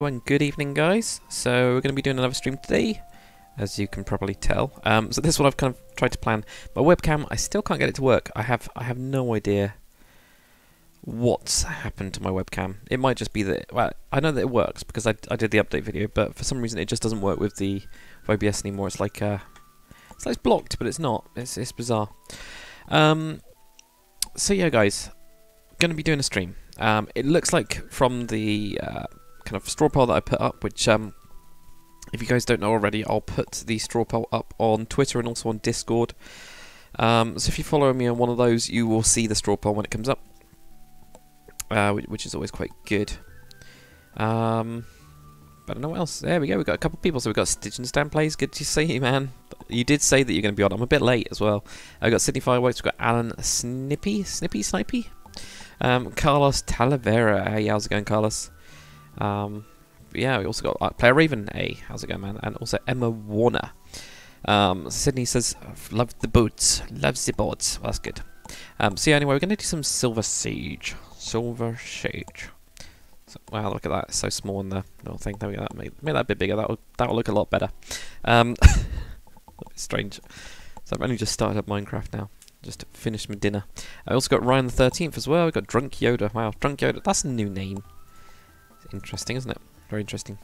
everyone, good evening guys. So we're going to be doing another stream today, as you can probably tell. Um, so this one I've kind of tried to plan. My webcam, I still can't get it to work. I have I have no idea what's happened to my webcam. It might just be that, well, I know that it works because I, I did the update video, but for some reason it just doesn't work with the OBS anymore. It's like, uh, it's like it's blocked, but it's not. It's, it's bizarre. Um, so yeah guys, going to be doing a stream. Um, it looks like from the uh, kind of straw poll that I put up, which, um, if you guys don't know already, I'll put the straw poll up on Twitter and also on Discord. Um, so if you follow me on one of those, you will see the straw poll when it comes up, uh, which is always quite good. Um, but I don't know what else. There we go. We've got a couple people. So we've got Stitch and Stan Plays. Good to see you, man. You did say that you're going to be on. I'm a bit late as well. I've got Sydney Fireworks. We've got Alan Snippy. Snippy? Snippy? Um, Carlos Talavera. Hey, how's it going, Carlos? Um, yeah, we also got uh, Player Raven. A. how's it going, man? And also Emma Warner. Um, Sydney says, love the boots, loves the boards. Well, that's good. Um, so yeah, anyway, we're to do some Silver Sage. Silver Sage. So, wow, look at that. It's so small in the little thing. There we go. That make, that a bit bigger. That'll, that'll look a lot better. Um, strange. So I've only just started up Minecraft now. Just finished my dinner. I also got Ryan the 13th as well. we got Drunk Yoda. Wow, Drunk Yoda. That's a new name. Interesting, isn't it? Very interesting.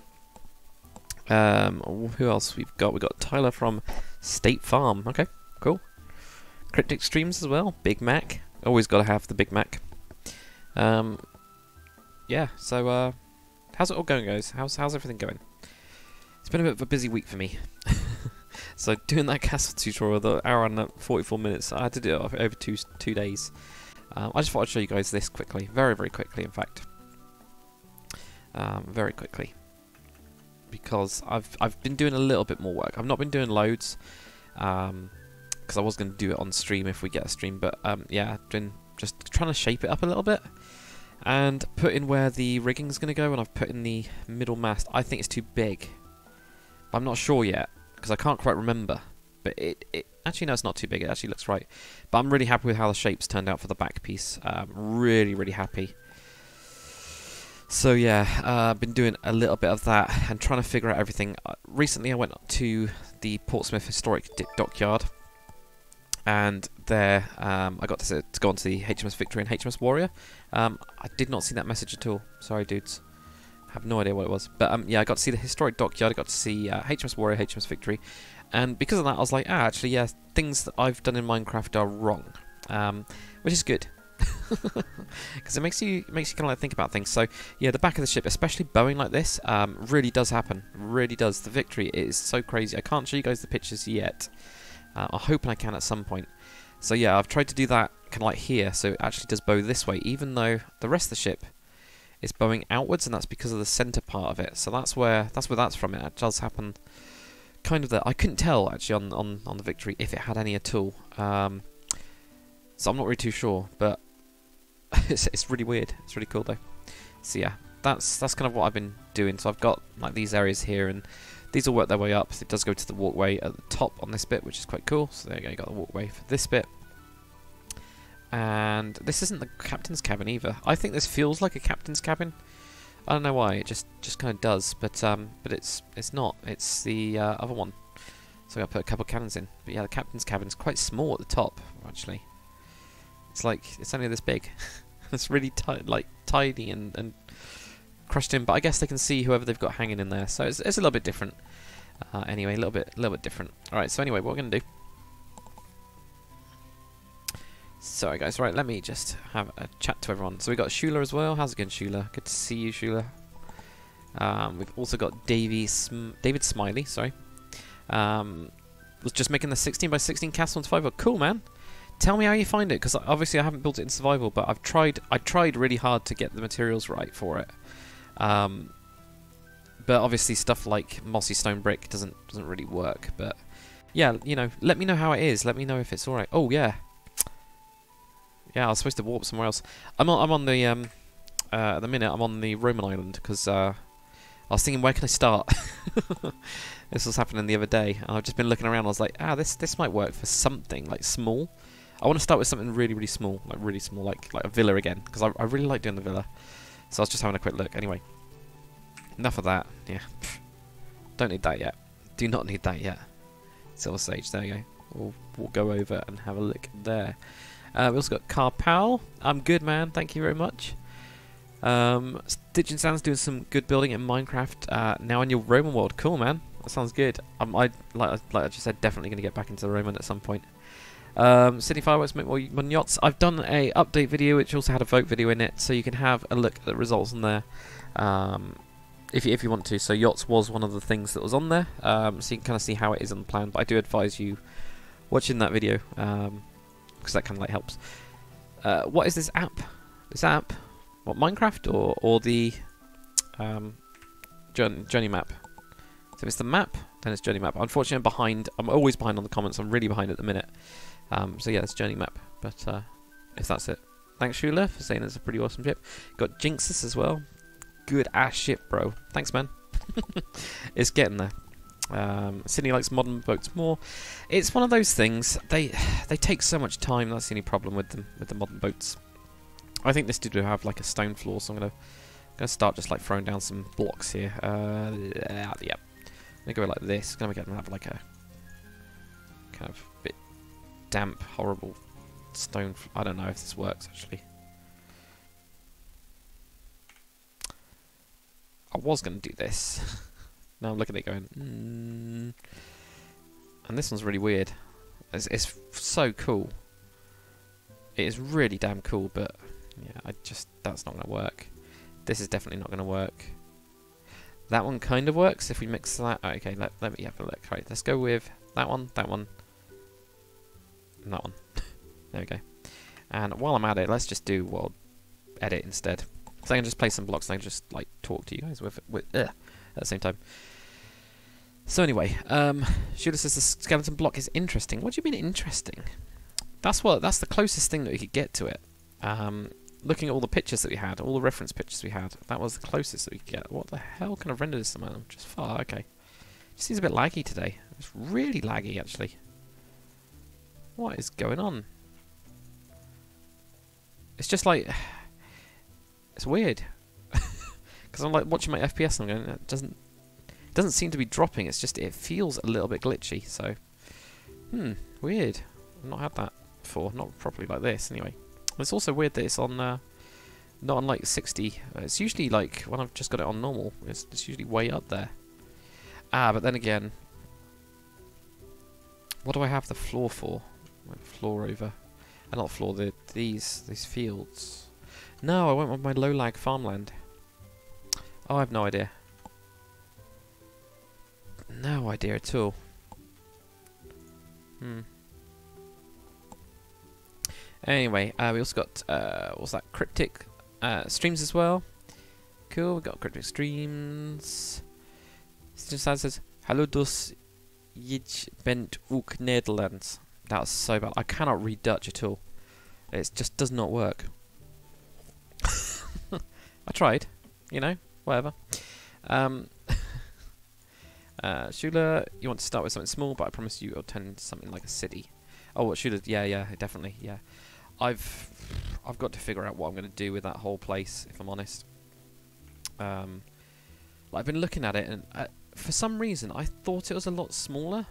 Um, who else we've got? We've got Tyler from State Farm. Okay, cool. Cryptic Streams as well. Big Mac. Always got to have the Big Mac. Um, yeah, so, uh, how's it all going, guys? How's, how's everything going? It's been a bit of a busy week for me. so, doing that castle tutorial, the hour and 44 minutes, I had to do it over two, two days. Um, I just thought I'd show you guys this quickly. Very, very quickly, in fact um, very quickly because I've I've been doing a little bit more work. I've not been doing loads because um, I was going to do it on stream if we get a stream, but um, yeah, I've been just trying to shape it up a little bit and put in where the rigging's going to go, and I've put in the middle mast. I think it's too big, but I'm not sure yet because I can't quite remember. But it, it actually no, it's not too big. It actually looks right. But I'm really happy with how the shapes turned out for the back piece. Um, really, really happy. So yeah, uh, I've been doing a little bit of that and trying to figure out everything. Uh, recently I went to the Portsmouth Historic Dockyard and there um, I got to, to, go on to the HMS Victory and HMS Warrior. Um, I did not see that message at all. Sorry dudes. I have no idea what it was. But um, yeah, I got to see the Historic Dockyard, I got to see uh, HMS Warrior, HMS Victory. And because of that I was like, ah, actually yeah, things that I've done in Minecraft are wrong. Um, which is good because it makes you makes you kind of like think about things. So yeah, the back of the ship, especially bowing like this, um, really does happen. Really does. The victory is so crazy. I can't show you guys the pictures yet. Uh, I'm hoping I can at some point. So yeah, I've tried to do that kind of like here, so it actually does bow this way, even though the rest of the ship is bowing outwards, and that's because of the center part of it. So that's where that's where that's from. It, it does happen. Kind of that. I couldn't tell actually on on on the victory if it had any at all. Um, so I'm not really too sure, but it's, it's really weird. It's really cool though. So yeah, that's that's kind of what I've been doing. So I've got like these areas here, and these will work their way up. So it does go to the walkway at the top on this bit, which is quite cool. So there you go, you got the walkway for this bit. And this isn't the captain's cabin either. I think this feels like a captain's cabin. I don't know why. It just just kind of does, but um, but it's it's not. It's the uh, other one. So I put a couple cannons in. But yeah, the captain's cabin's quite small at the top, actually. It's like it's only this big. it's really tight like tiny and, and crushed in. But I guess they can see whoever they've got hanging in there, so it's, it's a little bit different. Uh, anyway, a little bit, a little bit different. All right. So anyway, what we're gonna do? Sorry guys, right, let me just have a chat to everyone. So we got Shula as well. How's it going, Shula? Good to see you, Shula. Um, we've also got Davy Sm David Smiley, sorry. Um, was just making the 16 by 16 castle on survival. Cool, man. Tell me how you find it, because obviously I haven't built it in survival, but I've tried. I tried really hard to get the materials right for it. Um, but obviously stuff like mossy stone brick doesn't doesn't really work. But yeah, you know, let me know how it is. Let me know if it's all right. Oh yeah, yeah. I was supposed to warp somewhere else. I'm on. I'm on the um. Uh, at the minute, I'm on the Roman island because uh, I was thinking, where can I start? this was happening the other day, and I've just been looking around. I was like, ah, this this might work for something like small. I want to start with something really, really small, like really small, like like a villa again, because I, I really like doing the villa. So I was just having a quick look. Anyway, enough of that. Yeah. Don't need that yet. Do not need that yet. Silver Sage, there you go. We'll, we'll go over and have a look there. Uh, we also got Carpal. I'm good, man. Thank you very much. Um, Stitch and Sands doing some good building in Minecraft. Uh, now in your Roman world. Cool, man. That sounds good. Um, I like, like I just said, definitely going to get back into the Roman at some point. Um, City Fireworks make more yachts. I've done a update video which also had a vote video in it, so you can have a look at the results on there. Um, if you, if you want to. So yachts was one of the things that was on there, um, so you can kind of see how it is on the plan. But I do advise you watching that video because um, that kind of like helps. Uh, what is this app? This app, what Minecraft or or the um, journey, journey map? So if it's the map, then it's journey map. Unfortunately, I'm behind. I'm always behind on the comments. I'm really behind at the minute. Um, so yeah, it's journey map. But uh, if that's it, thanks Shula for saying it's a pretty awesome ship. Got Jinxes as well good ass ship, bro. Thanks, man. it's getting there. Um, Sydney likes modern boats more. It's one of those things. They they take so much time. That's the only problem with them with the modern boats. I think this did have like a stone floor, so I'm gonna gonna start just like throwing down some blocks here. Uh, yeah. I'm gonna go like this. Gonna get have like a kind of damp, horrible stone. I don't know if this works actually. I was going to do this. now I'm looking at it going, mm. and this one's really weird. It's, it's so cool. It is really damn cool, but yeah, I just that's not going to work. This is definitely not going to work. That one kind of works if we mix that. Okay, let, let me have a look. Right, let's go with that one, that one, that one. there we go. And while I'm at it, let's just do world edit instead. So I can just play some blocks and I can just like talk to you guys with, with at the same time. So anyway, um, Shooter says the skeleton block is interesting. What do you mean interesting? That's what that's the closest thing that we could get to it. Um, looking at all the pictures that we had, all the reference pictures we had, that was the closest that we could get. What the hell can I render this amount? Just far, okay. It seems a bit laggy today. It's really laggy actually. What is going on? It's just like it's weird. Because I'm like watching my FPS and I'm going, it doesn't, it doesn't seem to be dropping. It's just, it feels a little bit glitchy. So, hmm, weird. I've not had that before. Not properly like this, anyway. It's also weird that it's on, uh, not on like 60. It's usually like, when I've just got it on normal, it's, it's usually way up there. Ah, but then again, what do I have the floor for? Floor over. And uh, not floor, the, these, these fields. No, I went with my low lag farmland. Oh, I have no idea. No idea at all. Hmm. Anyway, uh, we also got, uh, what's that, cryptic uh, streams as well. Cool, we got cryptic streams. Says, Hallo dus bent ook Nederlands. That was so bad. I cannot read Dutch at all. It just does not work. I tried, you know, whatever. Um, uh, Shula, you want to start with something small, but I promise you it'll turn into something like a city. Oh, what Shula? Yeah, yeah, definitely, yeah. I've I've got to figure out what I'm going to do with that whole place, if I'm honest. Um, like I've been looking at it, and uh, for some reason I thought it was a lot smaller,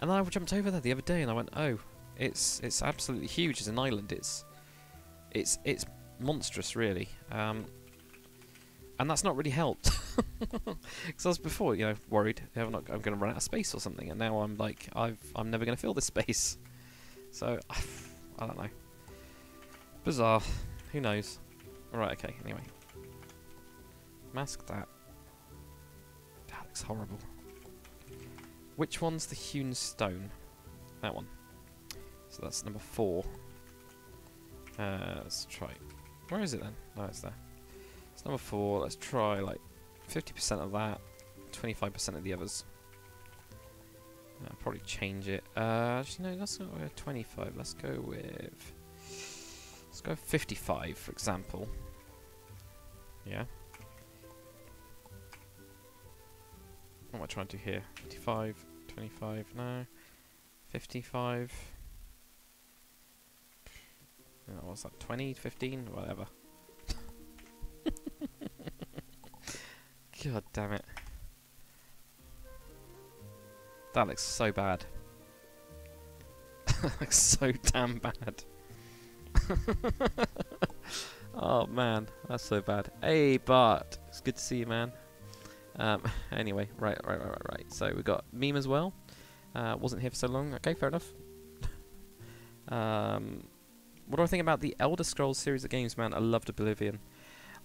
and then I jumped over there the other day, and I went, oh, it's it's absolutely huge as an island. It's it's it's monstrous, really. Um, and that's not really helped. Because I was before, you know, worried I'm, not, I'm going to run out of space or something, and now I'm like, I've, I'm never going to fill this space. So, I don't know. Bizarre. Who knows? Alright, okay, anyway. Mask that. That looks horrible. Which one's the hewn stone? That one. So that's number four. Uh, let's try where is it then? No, it's there. It's number four. Let's try like 50% of that, 25% of the others. I'll probably change it. Uh, actually, no, let's go with 25. Let's go with... Let's go 55, for example. Yeah. What am I trying to do here? 55, 25, now, 55 what's that, 20, 15, whatever. God damn it. That looks so bad. that looks so damn bad. oh man, that's so bad. Hey Bart, it's good to see you man. Um, anyway, right, right, right, right, right. So we got meme as well. Uh, wasn't here for so long. Okay, fair enough. um, what do I think about the Elder Scrolls series of games, man? I loved Oblivion.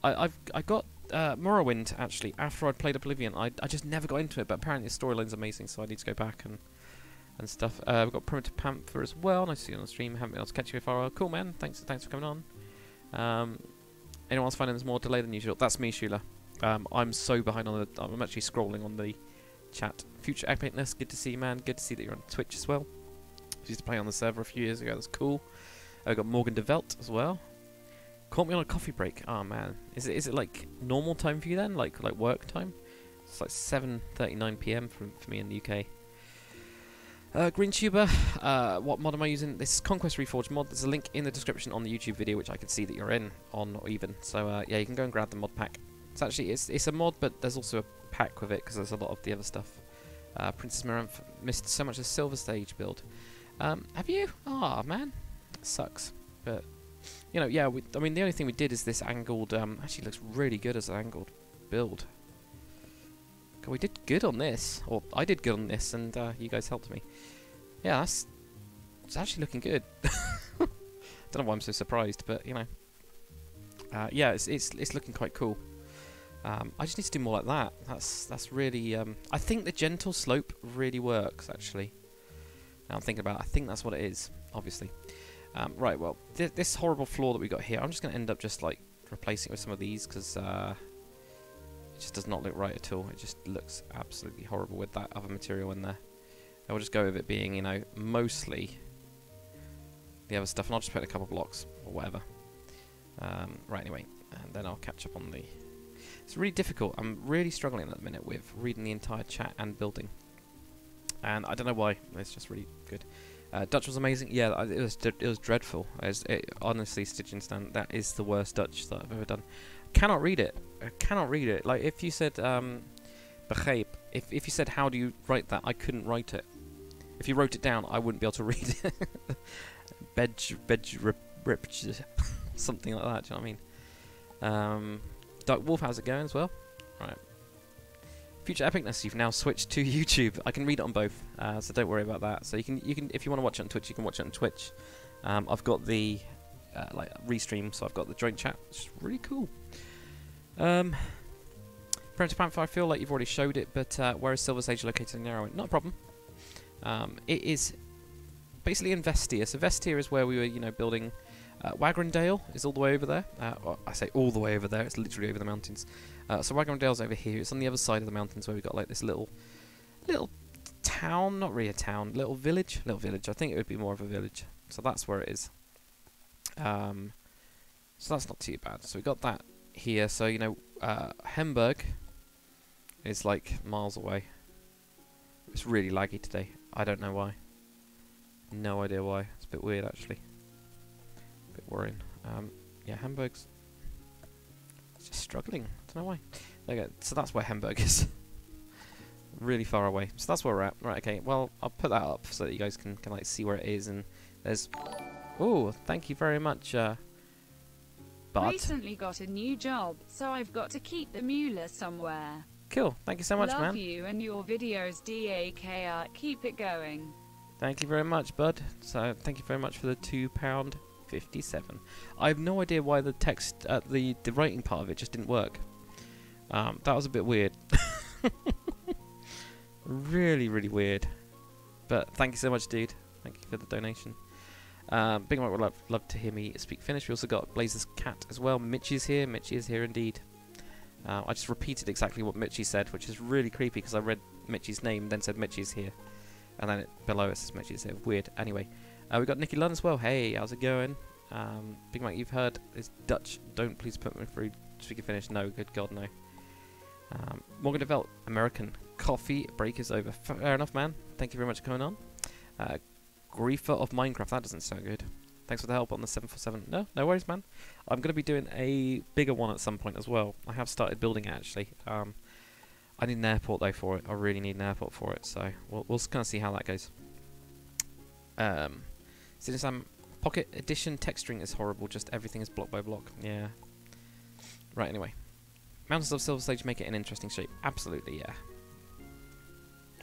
I, I've I got uh, Morrowind actually after I'd played Oblivion. I I just never got into it, but apparently the storyline's amazing, so I need to go back and and stuff. Uh, we've got Primitive Panther as well. Nice to see you on the stream. Haven't been able to catch you for a while. Cool, man. Thanks, thanks for coming on. Um, finding there's more delay than usual? That's me, Shula. Um, I'm so behind on the. I'm actually scrolling on the chat. Future Epicness, good to see you, man. Good to see that you're on Twitch as well. used to play on the server a few years ago. That's cool. I got Morgan DeVelt as well. Caught me on a coffee break. Oh man, is it is it like normal time for you then? Like like work time? It's like 7:39 p.m. for for me in the UK. Uh, GreenTuber, uh, what mod am I using? This is Conquest Reforged mod. There's a link in the description on the YouTube video, which I can see that you're in on or even. So uh, yeah, you can go and grab the mod pack. It's actually it's it's a mod, but there's also a pack with it because there's a lot of the other stuff. Uh, Princess Miranth missed so much of Silver Sage build. Um, have you? Ah, oh, man, sucks. But you know, yeah. We, I mean, the only thing we did is this angled. Um, actually, looks really good as an angled build. God, we did good on this, or I did good on this, and uh, you guys helped me. Yeah, that's it's actually looking good. Don't know why I'm so surprised, but you know, uh, yeah, it's it's it's looking quite cool. Um, I just need to do more like that. That's that's really. Um, I think the gentle slope really works actually. Now I'm thinking about. It, I think that's what it is. Obviously. Um, right. Well, th this horrible floor that we got here. I'm just going to end up just like replacing it with some of these because uh, it just does not look right at all. It just looks absolutely horrible with that other material in there. I will just go with it being, you know, mostly the other stuff, and I'll just put a couple blocks or whatever. Um, right. Anyway, and then I'll catch up on the it's really difficult. I'm really struggling at the minute with reading the entire chat and building. And I don't know why. It's just really good. Uh, Dutch was amazing. Yeah, it was it was dreadful. It was, it, honestly, Stitching Stand, that is the worst Dutch that I've ever done. Cannot read it. I cannot read it. Like if you said um, if if you said how do you write that, I couldn't write it. If you wrote it down, I wouldn't be able to read it. Bedge, bedge, rip, rip, something like that. Do you know what I mean? Um, Dark Wolf, how's it going as well? Right. Future Epicness, you've now switched to YouTube. I can read it on both, uh, so don't worry about that. So you can, you can, if you want to watch it on Twitch, you can watch it on Twitch. Um, I've got the uh, like restream, so I've got the joint chat, which is really cool. Um, Primitive Panther, I feel like you've already showed it, but uh, where is Silver Sage located in Yarowyn? Not a problem. Um, it is basically in Vestia. So Vestia is where we were, you know, building uh, Wagrendale is all the way over there. Uh, I say all the way over there, it's literally over the mountains. Uh, so Wagrendale's over here, it's on the other side of the mountains where we've got like this little, little town, not really a town, little village, little village, I think it would be more of a village. So that's where it is. Um, so that's not too bad. So we got that here, so you know, uh, Hemberg is like miles away. It's really laggy today, I don't know why. No idea why, it's a bit weird actually worrying. Um, yeah, Hamburg's just struggling. I don't know why. Okay, so that's where Hamburg is. really far away. So that's where we're at. Right, okay. Well, I'll put that up so that you guys can, can like see where it is. And there's... Oh, thank you very much, uh, Bud. Recently got a new job, so I've got to keep the Mueller somewhere. Cool. Thank you so much, Love man. Love you and your videos, DAKR. Keep it going. Thank you very much, bud. So, thank you very much for the two pound 57. I have no idea why the text, uh, the, the writing part of it just didn't work. Um, that was a bit weird. really, really weird. But thank you so much, dude. Thank you for the donation. Um, Big Mike would love, love to hear me speak Finnish. We also got Blazer's cat as well. Mitch is here. Mitch is here indeed. Uh, I just repeated exactly what Mitchy said, which is really creepy because I read Mitchy's name, then said Mitchy's here. And then it, below it says Mitchy's here. Weird. Anyway, uh, we got Nicky Lunn as well. Hey, how's it going? Um, Big Mike, you've heard is Dutch. Don't please put me through speaking Finnish. No, good God, no. Um, Morgan DeVelt, American coffee break is over. Fair enough, man. Thank you very much for coming on. Uh, Griefer of Minecraft. That doesn't sound good. Thanks for the help on the 747. No, no worries, man. I'm going to be doing a bigger one at some point as well. I have started building it, actually. Um, I need an airport though for it. I really need an airport for it. So we'll we'll kind of see how that goes. Um, since I'm Pocket Edition texturing is horrible. Just everything is block by block. Yeah. Right. Anyway, Mountains of Silver Sage make it an interesting shape. Absolutely. Yeah.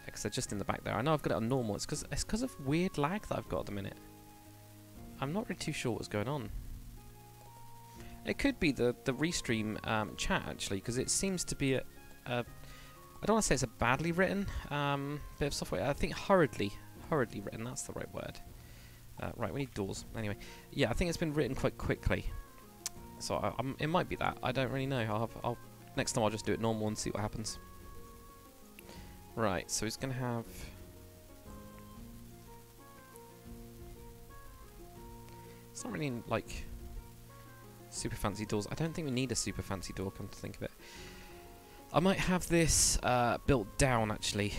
Because they're just in the back there. I know I've got it on normal. It's because it's because of weird lag that I've got at the minute. I'm not really too sure what's going on. It could be the the restream um, chat actually, because it seems to be a, a. I don't want to say it's a badly written um, bit of software. I think hurriedly, hurriedly written. That's the right word. Uh, right, we need doors. Anyway, yeah, I think it's been written quite quickly. So I, it might be that. I don't really know. I'll, have, I'll next time I'll just do it normal and see what happens. Right, so he's going to have... It's not really, like, super fancy doors. I don't think we need a super fancy door, come to think of it. I might have this uh, built down, actually.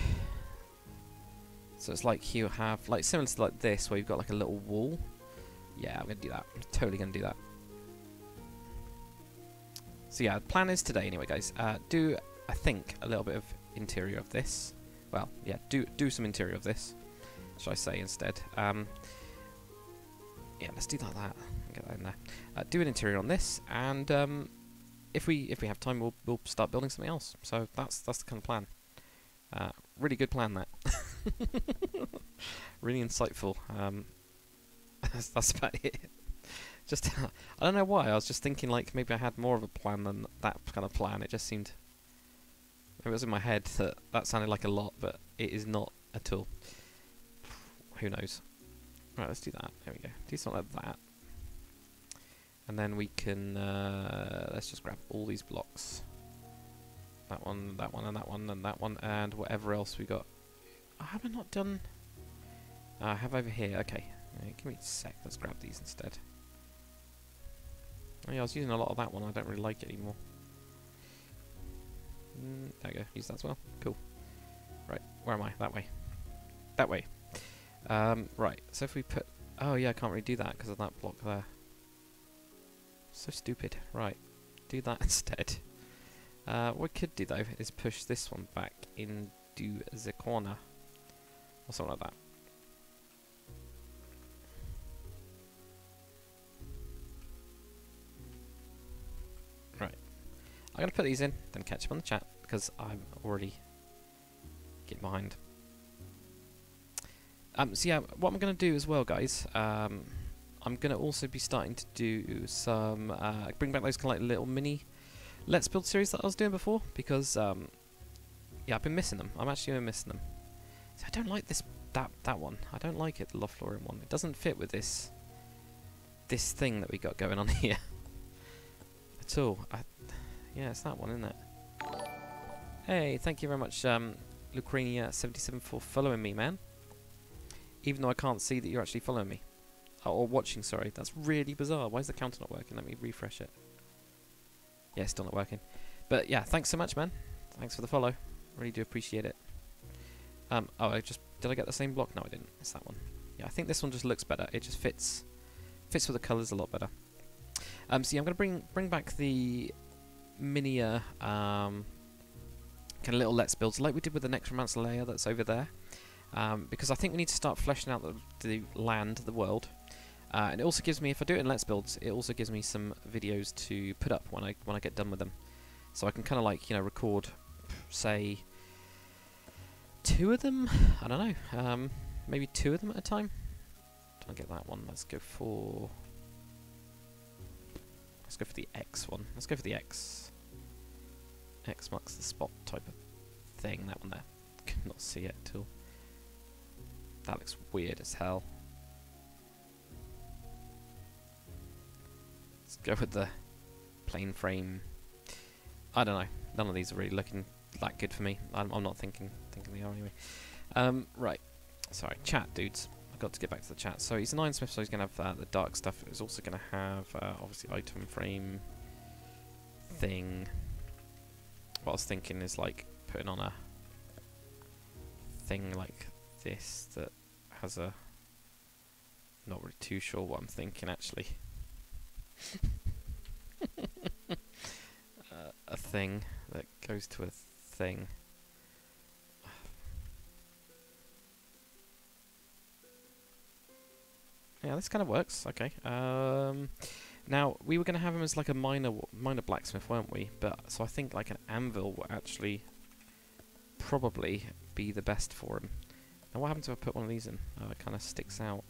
So it's like you have, like similar to like this, where you've got like a little wall. Yeah, I'm going to do that. I'm totally going to do that. So yeah, the plan is today anyway, guys. Uh, do, I think, a little bit of interior of this. Well, yeah, do do some interior of this, should I say instead. Um, yeah, let's do like that. Get that in there. Uh, do an interior on this, and um, if we if we have time, we'll we'll start building something else. So that's that's the kind of plan. Uh, really good plan that. really insightful. Um, that's, that's about it. Just I don't know why. I was just thinking like maybe I had more of a plan than that kind of plan. It just seemed it was in my head that that sounded like a lot, but it is not at all. Who knows? Right, let's do that. There we go. Do something like that. And then we can, uh, let's just grab all these blocks. That one, that one, and that one, and that one, and whatever else we got. Oh, have I not done... Uh, I have over here, okay. give me a sec, let's grab these instead. Oh yeah, I was using a lot of that one, I don't really like it anymore. Mm, there we go, use that as well. Cool. Right, where am I? That way. That way. Um, right, so if we put... Oh yeah, I can't really do that because of that block there. So stupid. Right, do that instead. Uh, what we could do though is push this one back into the corner. Or something like that. Right. I'm going to put these in, then catch up on the chat, because I'm already getting behind. Um, so yeah, what I'm going to do as well, guys, um, I'm going to also be starting to do some, uh, bring back those kind of like little mini Let's Build series that I was doing before, because, um, yeah, I've been missing them. I'm actually missing them. So I don't like this, that, that one. I don't like it, the Lothlorien one. It doesn't fit with this, this thing that we got going on here. At all. I, yeah, it's that one, isn't it? Hey, thank you very much, um, Lucrania77 for following me, man. Even though I can't see that you're actually following me. Oh, or watching, sorry. That's really bizarre. Why is the counter not working? Let me refresh it. Yeah, still not working. But yeah, thanks so much, man. Thanks for the follow. Really do appreciate it. Um, oh, I just... Did I get the same block? No, I didn't. It's that one. Yeah, I think this one just looks better. It just fits fits with the colours a lot better. Um, yeah, I'm to bring bring back the Minia um, kind of little let's builds like we did with the Necromancer layer that's over there. Um, because I think we need to start fleshing out the, the land, the world. Uh, and it also gives me, if I do it in Let's Builds, it also gives me some videos to put up when I when I get done with them. So I can kind of like, you know, record, say, two of them? I don't know. Um, maybe two of them at a time? Don't get that one. Let's go for... Let's go for the X one. Let's go for the X. X marks the spot type of thing. That one there. Cannot see it at all. That looks weird as hell. Go with the plain frame. I don't know. None of these are really looking that good for me. I'm, I'm not thinking thinking they are anyway. Um, right. Sorry, chat, dudes. I've got to get back to the chat. So he's an ironsmith, so he's going to have uh, the dark stuff. He's also going to have, uh, obviously, item frame thing. What I was thinking is, like, putting on a thing like this that has a... Not really too sure what I'm thinking, actually. uh, a thing that goes to a thing. Yeah, this kind of works. Okay. Um, now we were going to have him as like a minor minor blacksmith, weren't we? But so I think like an anvil would actually probably be the best for him. Now what happens if I put one of these in? Oh, it kind of sticks out.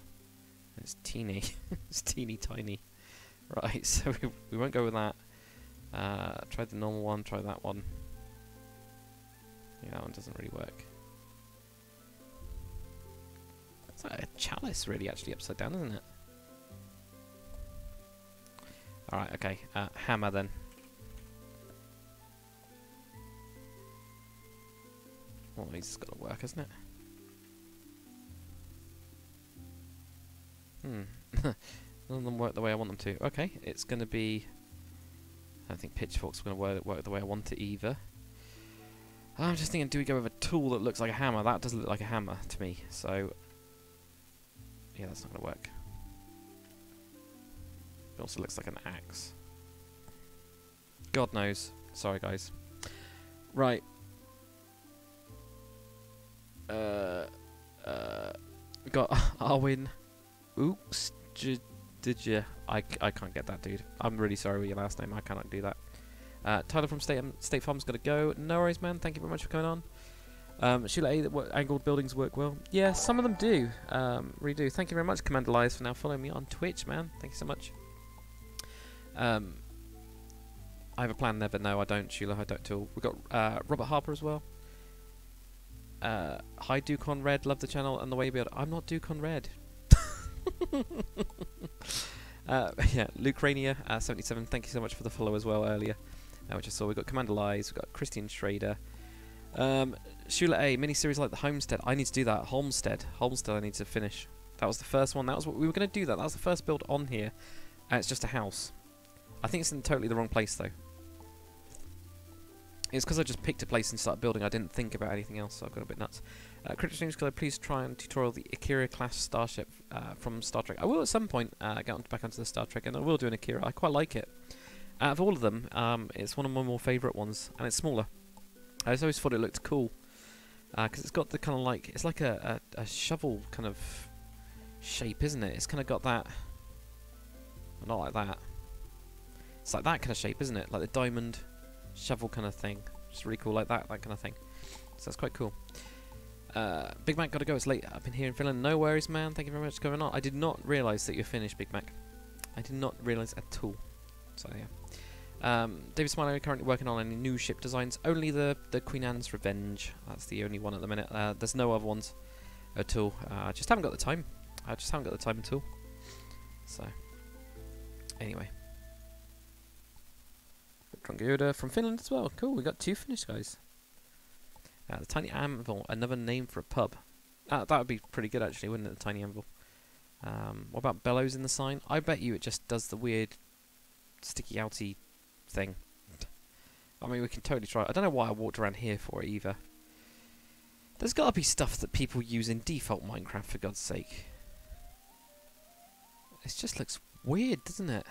It's teeny. it's teeny tiny. Right, so we, we won't go with that. Uh, try the normal one, try that one. Yeah, that one doesn't really work. It's like a chalice, really, actually, upside down, isn't it? Alright, okay. Uh, hammer, then. Well, has got to work, hasn't it? Hmm. None of them work the way I want them to. Okay, it's going to be... I don't think pitchfork's going to work, work the way I want it either. I'm just thinking, do we go with a tool that looks like a hammer? That doesn't look like a hammer to me, so... Yeah, that's not going to work. It also looks like an axe. God knows. Sorry, guys. Right. Uh... Uh... We got Arwin... Oops. Did you? I, I can't get that, dude. I'm really sorry with your last name. I cannot do that. Uh, Tyler from State, State Farm's going to go. No worries, man. Thank you very much for coming on. Um, Sheila A, angled buildings work well. Yeah, some of them do. Um, really do. Thank you very much, Commander Lies, for now following me on Twitch, man. Thank you so much. Um, I have a plan there, but no, I don't, Sheila. I don't at all. We've got uh, Robert Harper as well. Uh, hi, Duke Red. Love the channel and the way you build. I'm not Duke Red. uh, yeah, Luke Rainier, uh, 77, thank you so much for the follow as well earlier, uh, which I saw. We've got Commander Lies, we've got Christian Schrader. Um, Shula A, mini-series like the Homestead. I need to do that. Homestead. Homestead I need to finish. That was the first one. That was what we were going to do that. That was the first build on here. And it's just a house. I think it's in totally the wrong place, though. It's because I just picked a place and started building. I didn't think about anything else, so I've got a bit nuts. Uh, Crypto Streams, please try and tutorial the Akira class starship uh, from Star Trek? I will at some point uh, get on, back onto the Star Trek, and I will do an Akira. I quite like it. Out of all of them, um, it's one of my more favourite ones, and it's smaller. I just always thought it looked cool because uh, it's got the kind of like it's like a, a, a, shovel kind of shape, isn't it? It's kind of got that. Not like that. It's like that kind of shape, isn't it? Like the diamond shovel kind of thing. Just really cool, like that, that kind of thing. So that's quite cool. Uh, Big Mac, gotta go. It's late up in here in Finland. No worries, man. Thank you very much for coming on. I did not realise that you're finished, Big Mac. I did not realise at all. So yeah. Um, David Smiley currently working on any new ship designs. Only the the Queen Anne's Revenge. That's the only one at the minute. Uh, there's no other ones at all. Uh, I just haven't got the time. I just haven't got the time at all. So anyway. Drunk Yoda from Finland as well. Cool, we got two Finnish guys. Uh, the Tiny Anvil, another name for a pub. Uh, that would be pretty good actually, wouldn't it, the Tiny Anvil? Um, what about bellows in the sign? I bet you it just does the weird sticky outy thing. I mean, we can totally try. I don't know why I walked around here for it either. There's got to be stuff that people use in default Minecraft, for God's sake. It just looks weird, doesn't it?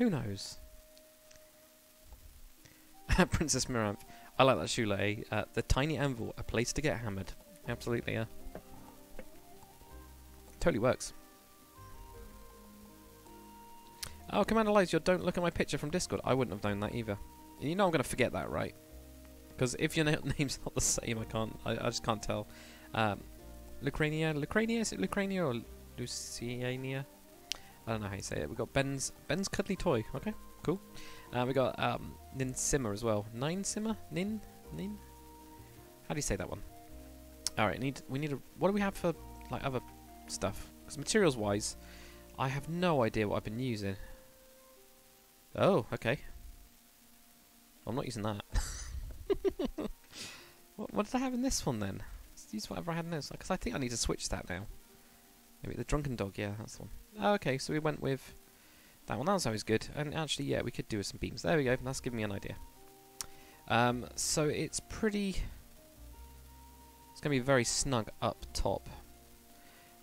Who knows? Princess Miranth. I like that Shule. Uh, the tiny anvil, a place to get hammered. Absolutely, yeah. Totally works. Oh, Commander you don't look at my picture from Discord. I wouldn't have known that either. You know I'm going to forget that, right? Because if your name's not the same, I can't. I, I just can't tell. Um, Lucrania, Lucrania, is it Lucrania or Luciania? I don't know how you say it. We got Ben's Ben's cuddly toy. Okay, cool. Uh, we got um, Nin Simmer as well. Nine Simmer? Nin? Nin? How do you say that one? All right, need we need a. What do we have for like other stuff? Because materials wise, I have no idea what I've been using. Oh, okay. I'm not using that. what, what, did I have in this one then? Let's use whatever I had in this. Because I think I need to switch that now. Maybe the drunken dog. Yeah, that's the one. Oh, okay, so we went with that one. That was always good. And actually, yeah, we could do with some beams. There we go. That's giving me an idea. Um, so it's pretty... It's going to be very snug up top.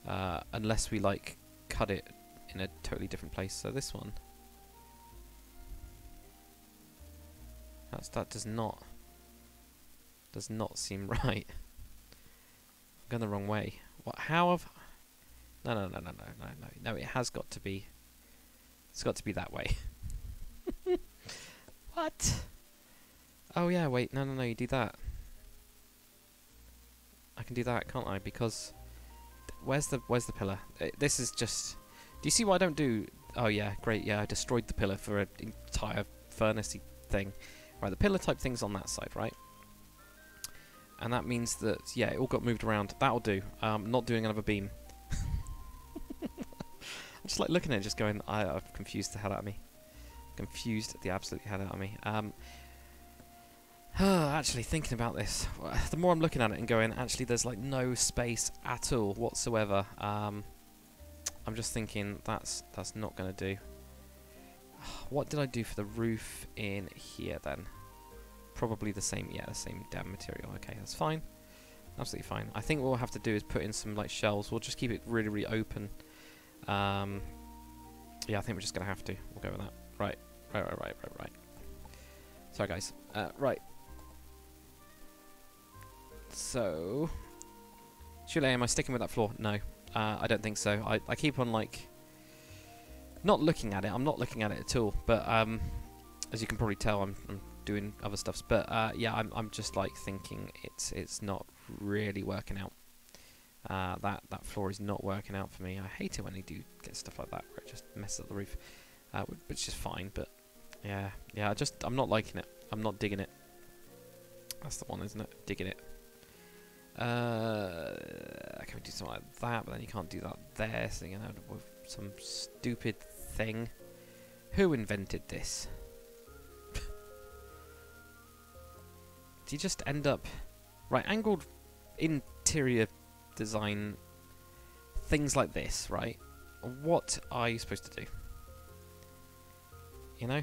Uh, unless we, like, cut it in a totally different place. So this one... That's, that does not... does not seem right. I'm going the wrong way. What? How have... No, no, no, no, no, no, no. No, it has got to be... It's got to be that way. what? Oh, yeah, wait. No, no, no, you do that. I can do that, can't I? Because... Where's the Where's the pillar? Uh, this is just... Do you see what I don't do? Oh, yeah, great. Yeah, I destroyed the pillar for an entire furnacey thing. Right, the pillar type thing's on that side, right? And that means that, yeah, it all got moved around. That'll do. Um, not doing another beam. Just like looking at it, just going, I, I've confused the hell out of me. Confused the absolute hell out of me. Um, actually, thinking about this, the more I'm looking at it and going, actually, there's like no space at all whatsoever. Um, I'm just thinking that's that's not going to do. What did I do for the roof in here then? Probably the same, yeah, the same damn material. Okay, that's fine. Absolutely fine. I think what we'll have to do is put in some like shelves. We'll just keep it really, really open. Um, yeah, I think we're just going to have to. We'll go with that. Right, right, right, right, right, right. Sorry, guys. Uh, right. So, Shule, am I sticking with that floor? No, uh, I don't think so. I, I keep on like not looking at it. I'm not looking at it at all. But um, as you can probably tell, I'm, I'm doing other stuffs. But uh, yeah, I'm, I'm just like thinking it's it's not really working out. Uh, that that floor is not working out for me. I hate it when they do get stuff like that where it just messes up the roof, uh, which is fine. But yeah, yeah, I just I'm not liking it. I'm not digging it. That's the one, isn't it? Digging it. Uh, can we do something like that? But then you can't do that there. So you know, with some stupid thing. Who invented this? do you just end up right angled interior design things like this, right? What are you supposed to do? You know?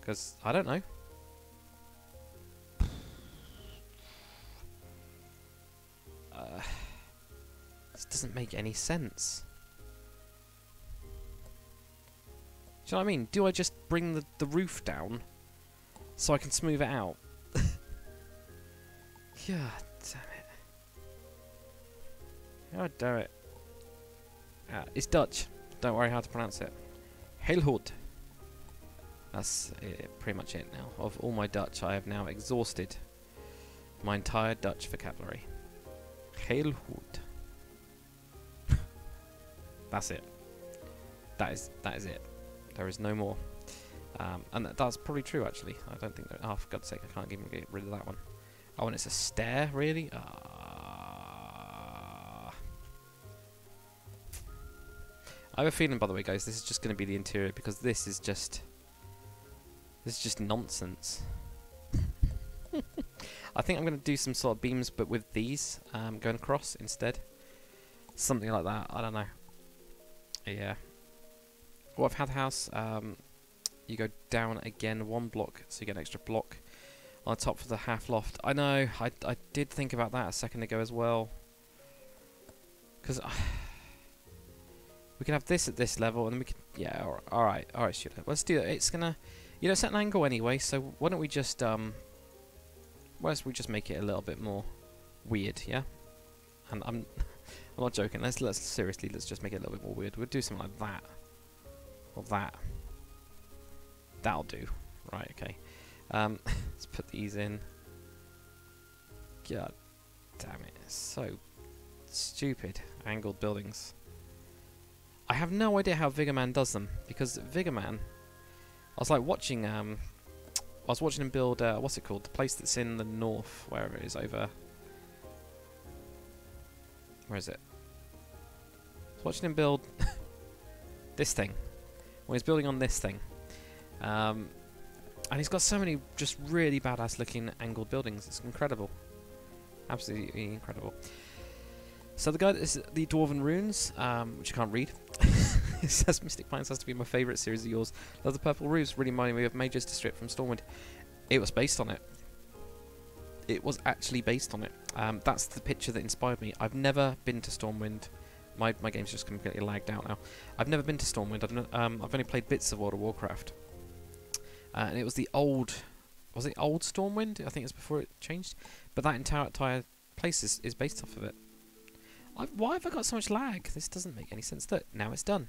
Because I don't know. Uh, this doesn't make any sense. Do you know what I mean? Do I just bring the, the roof down so I can smooth it out? It. God damn it. Uh, it's Dutch. Don't worry how to pronounce it. Heelhoed. That's it, pretty much it now. Of all my Dutch, I have now exhausted my entire Dutch vocabulary. Heelhoed. That's it. That is that is it. There is no more. Um, and that, that's probably true, actually. I don't think that... Oh, for God's sake, I can't even get rid of that one. Oh, and it's a stair, really? Uh, I have a feeling, by the way, guys, this is just going to be the interior, because this is just... This is just nonsense. I think I'm going to do some sort of beams, but with these um, going across instead. Something like that. I don't know. Yeah. What I've had house, um, you go down again one block, so you get an extra block on top for the half loft. I know, I, I did think about that a second ago as well. Because we can have this at this level, and then we can, yeah, alright, alright, alright, shoot Let's do it. It's gonna, you know, set an angle anyway, so why don't we just, um, why don't we just make it a little bit more weird, yeah? And I'm, I'm not joking, let's, let's, seriously, let's just make it a little bit more weird. We'll do something like that. Or that. That'll do. Right, okay. Um, let's put these in. God damn it. So stupid. Angled buildings. I have no idea how Vigorman does them. Because Vigorman... I was like watching... Um, I was watching him build... Uh, what's it called? The place that's in the north. Wherever it is. Over... Where is it? I was watching him build... this thing when he's building on this thing. Um, and he's got so many just really badass looking angled buildings. It's incredible. Absolutely incredible. So the guy that is the Dwarven Runes, um, which you can't read. it says Mystic Pines has to be my favourite series of yours. Love the purple roofs, really reminding me of Mage's District from Stormwind. It was based on it. It was actually based on it. Um, that's the picture that inspired me. I've never been to Stormwind. My, my game's just completely lagged out now. I've never been to Stormwind. I've, um, I've only played bits of World of Warcraft. Uh, and it was the old was it old Stormwind? I think it's before it changed. But that entire entire place is, is based off of it. I've, why have I got so much lag? This doesn't make any sense. Look, now it's done.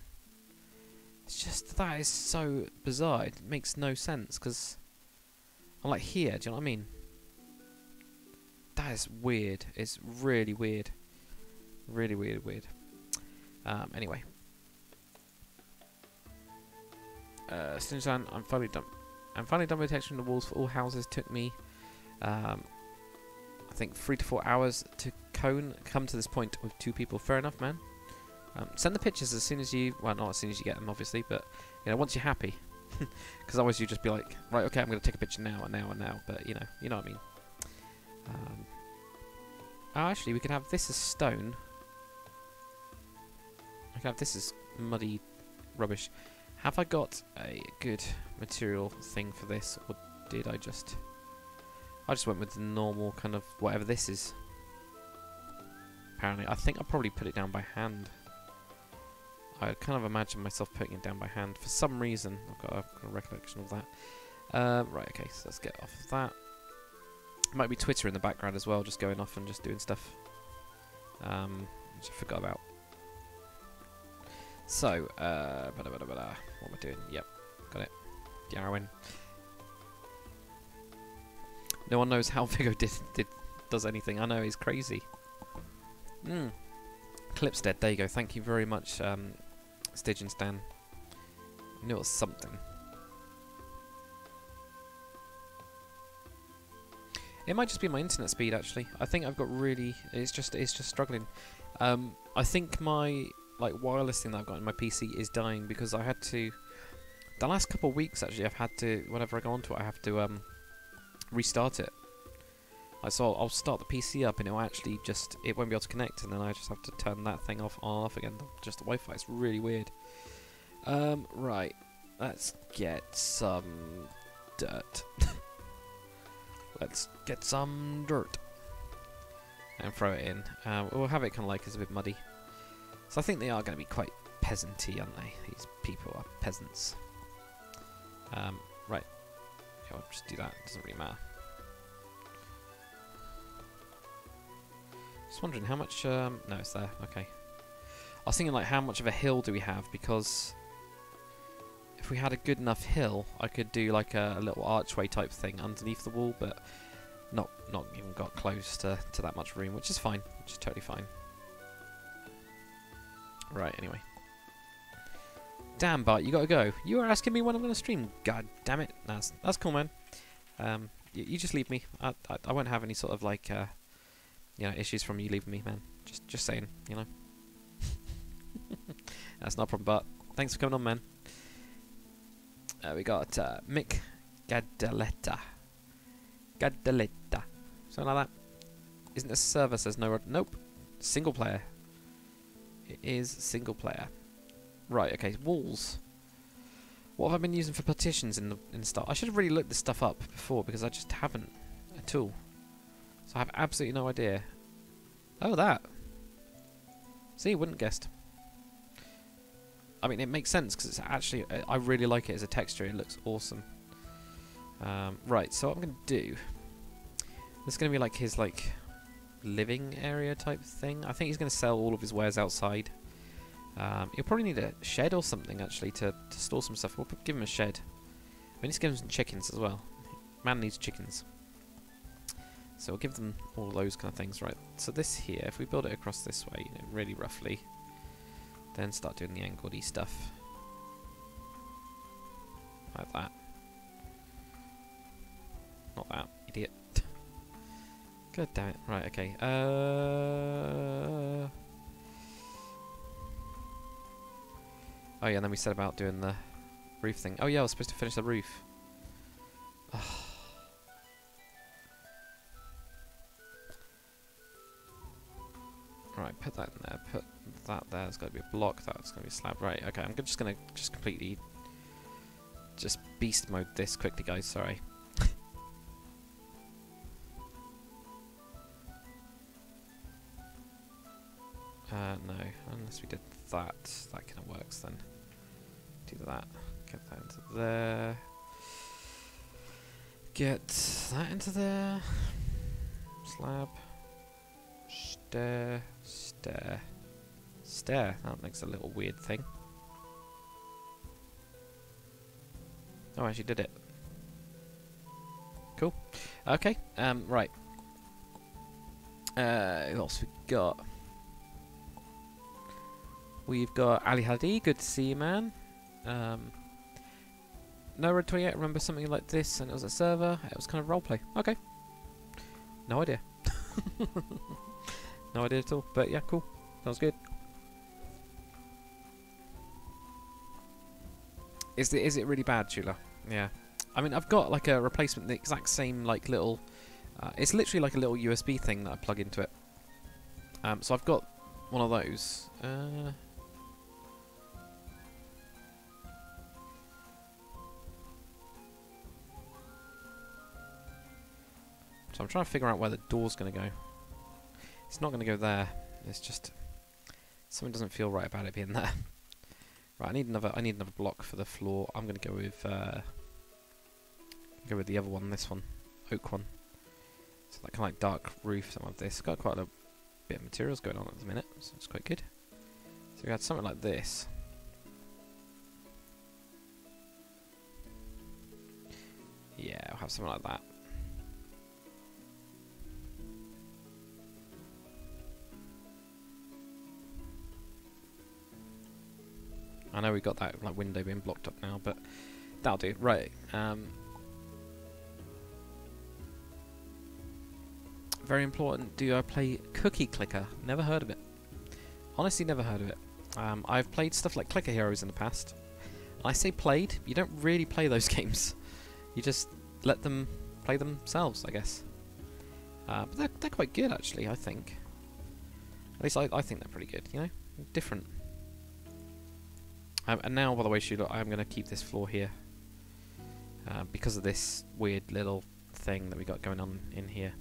It's just that is so bizarre. It makes no sense because I'm like here. Do you know what I mean? That is weird. It's really weird. Really weird, weird. Um, anyway. Uh, I'm, I'm finally done. I'm finally done with texturing the walls for all houses. Took me, um, I think, three to four hours to cone. Come to this point with two people. Fair enough, man. Um, send the pictures as soon as you, well, not as soon as you get them, obviously, but you know, once you're happy, because otherwise you just be like, right, okay, I'm going to take a picture now and now and now. But you know, you know what I mean. Um, oh, actually, we can have this as stone. I can have this as muddy rubbish. Have I got a good material thing for this, or did I just... I just went with the normal kind of whatever this is. Apparently, I think I probably put it down by hand. I kind of imagine myself putting it down by hand for some reason. I've got a, a recollection of that. Uh, right, okay, so let's get off of that. Might be Twitter in the background as well, just going off and just doing stuff. Um, which I forgot about. So, uh, bada bada bada. what am I doing? Yep, got it. Darwin. No one knows how Vigo did, did does anything. I know he's crazy. Hmm. Clip's dead. There you go. Thank you very much, um, and Stan. I knew it was something. It might just be my internet speed actually. I think I've got really it's just it's just struggling. Um, I think my like wireless thing that I've got in my PC is dying because I had to the last couple of weeks actually I've had to whenever I go onto it I have to um, restart it. I saw I'll start the PC up and it'll actually just it won't be able to connect and then I just have to turn that thing off on off again. Just the Wi-Fi. It's really weird. Um, right, let's get some dirt. let's get some dirt and throw it in. Uh, we'll have it kind of like it's a bit muddy. So I think they are going to be quite peasanty, aren't they? These people are peasants. Um, right. Okay, I'll just do that. It doesn't really matter. Just wondering how much... Um, no, it's there. Okay. I was thinking, like, how much of a hill do we have? Because if we had a good enough hill, I could do, like, a, a little archway type thing underneath the wall, but not not even got close to, to that much room, which is fine. Which is totally fine. Right, anyway. Damn, Bart, you gotta go. You are asking me when I'm gonna stream. God damn it. That's that's cool, man. Um, you, you just leave me. I, I, I won't have any sort of like uh, you know issues from you leaving me, man. Just just saying, you know. that's not a problem, but Thanks for coming on, man. Uh, we got uh, Mick Gadaletta. Gadaletta. Something like that. Isn't a server says no. Nope. Single player. It is single player. Right, okay, walls. What have I been using for partitions in the in the start? I should have really looked this stuff up before because I just haven't at all. So I have absolutely no idea. Oh, that. See, wouldn't guessed. I mean, it makes sense because it's actually, I really like it as a texture. It looks awesome. Um, right, so what I'm going to do, this is going to be like his like living area type thing. I think he's going to sell all of his wares outside. Um, he'll probably need a shed or something actually to, to store some stuff. We'll give him a shed. We need to give him some chickens as well. Man needs chickens. So we'll give them all those kind of things, right? So this here, if we build it across this way, you know, really roughly, then start doing the angledy stuff. Like that. Not that, idiot. God damn it. Right, okay. Uh... Oh yeah, and then we said about doing the roof thing. Oh yeah, I was supposed to finish the roof. Right, put that in there. Put that there. It's got to be a block. That's going to be a slab. Right, okay. I'm just going to just completely just beast mode this quickly, guys. Sorry. uh, no, unless we did that. That kind of works then. Do that. Get that into there. get that into there. Slab. Stair. Stair. Stair. That makes a little weird thing. Oh, I actually did it. Cool. Okay. Um. Right. Uh. What else we got? We've got Ali Hadi. Good to see you, man. Um. No Red 28. Remember something like this, and it was a server. It was kind of roleplay. Okay. No idea. no idea at all. But yeah, cool. Sounds good. Is it is it really bad, Chula? Yeah. I mean, I've got like a replacement, the exact same like little. Uh, it's literally like a little USB thing that I plug into it. Um, so I've got one of those. Uh, so I'm trying to figure out where the door's going to go. It's not going to go there. It's just something doesn't feel right about it being there. right, I need another. I need another block for the floor. I'm going to go with. Uh, go with the other one, this one, oak one. So that kind of like dark roof, some of this. Got quite a bit of materials going on at the minute, so it's quite good. So we had something like this. Yeah, I'll have something like that. I know we got that like window being blocked up now, but that'll do. Right. Um, very important. Do I play Cookie Clicker? Never heard of it. Honestly, never heard of it. Um, I've played stuff like Clicker Heroes in the past. I say played. You don't really play those games. You just let them play themselves, I guess. Uh, but they're, they're quite good, actually, I think. At least I, I think they're pretty good, you know? Different. Um, and now, by the way, Shula, I'm going to keep this floor here. Uh, because of this weird little thing that we got going on in here.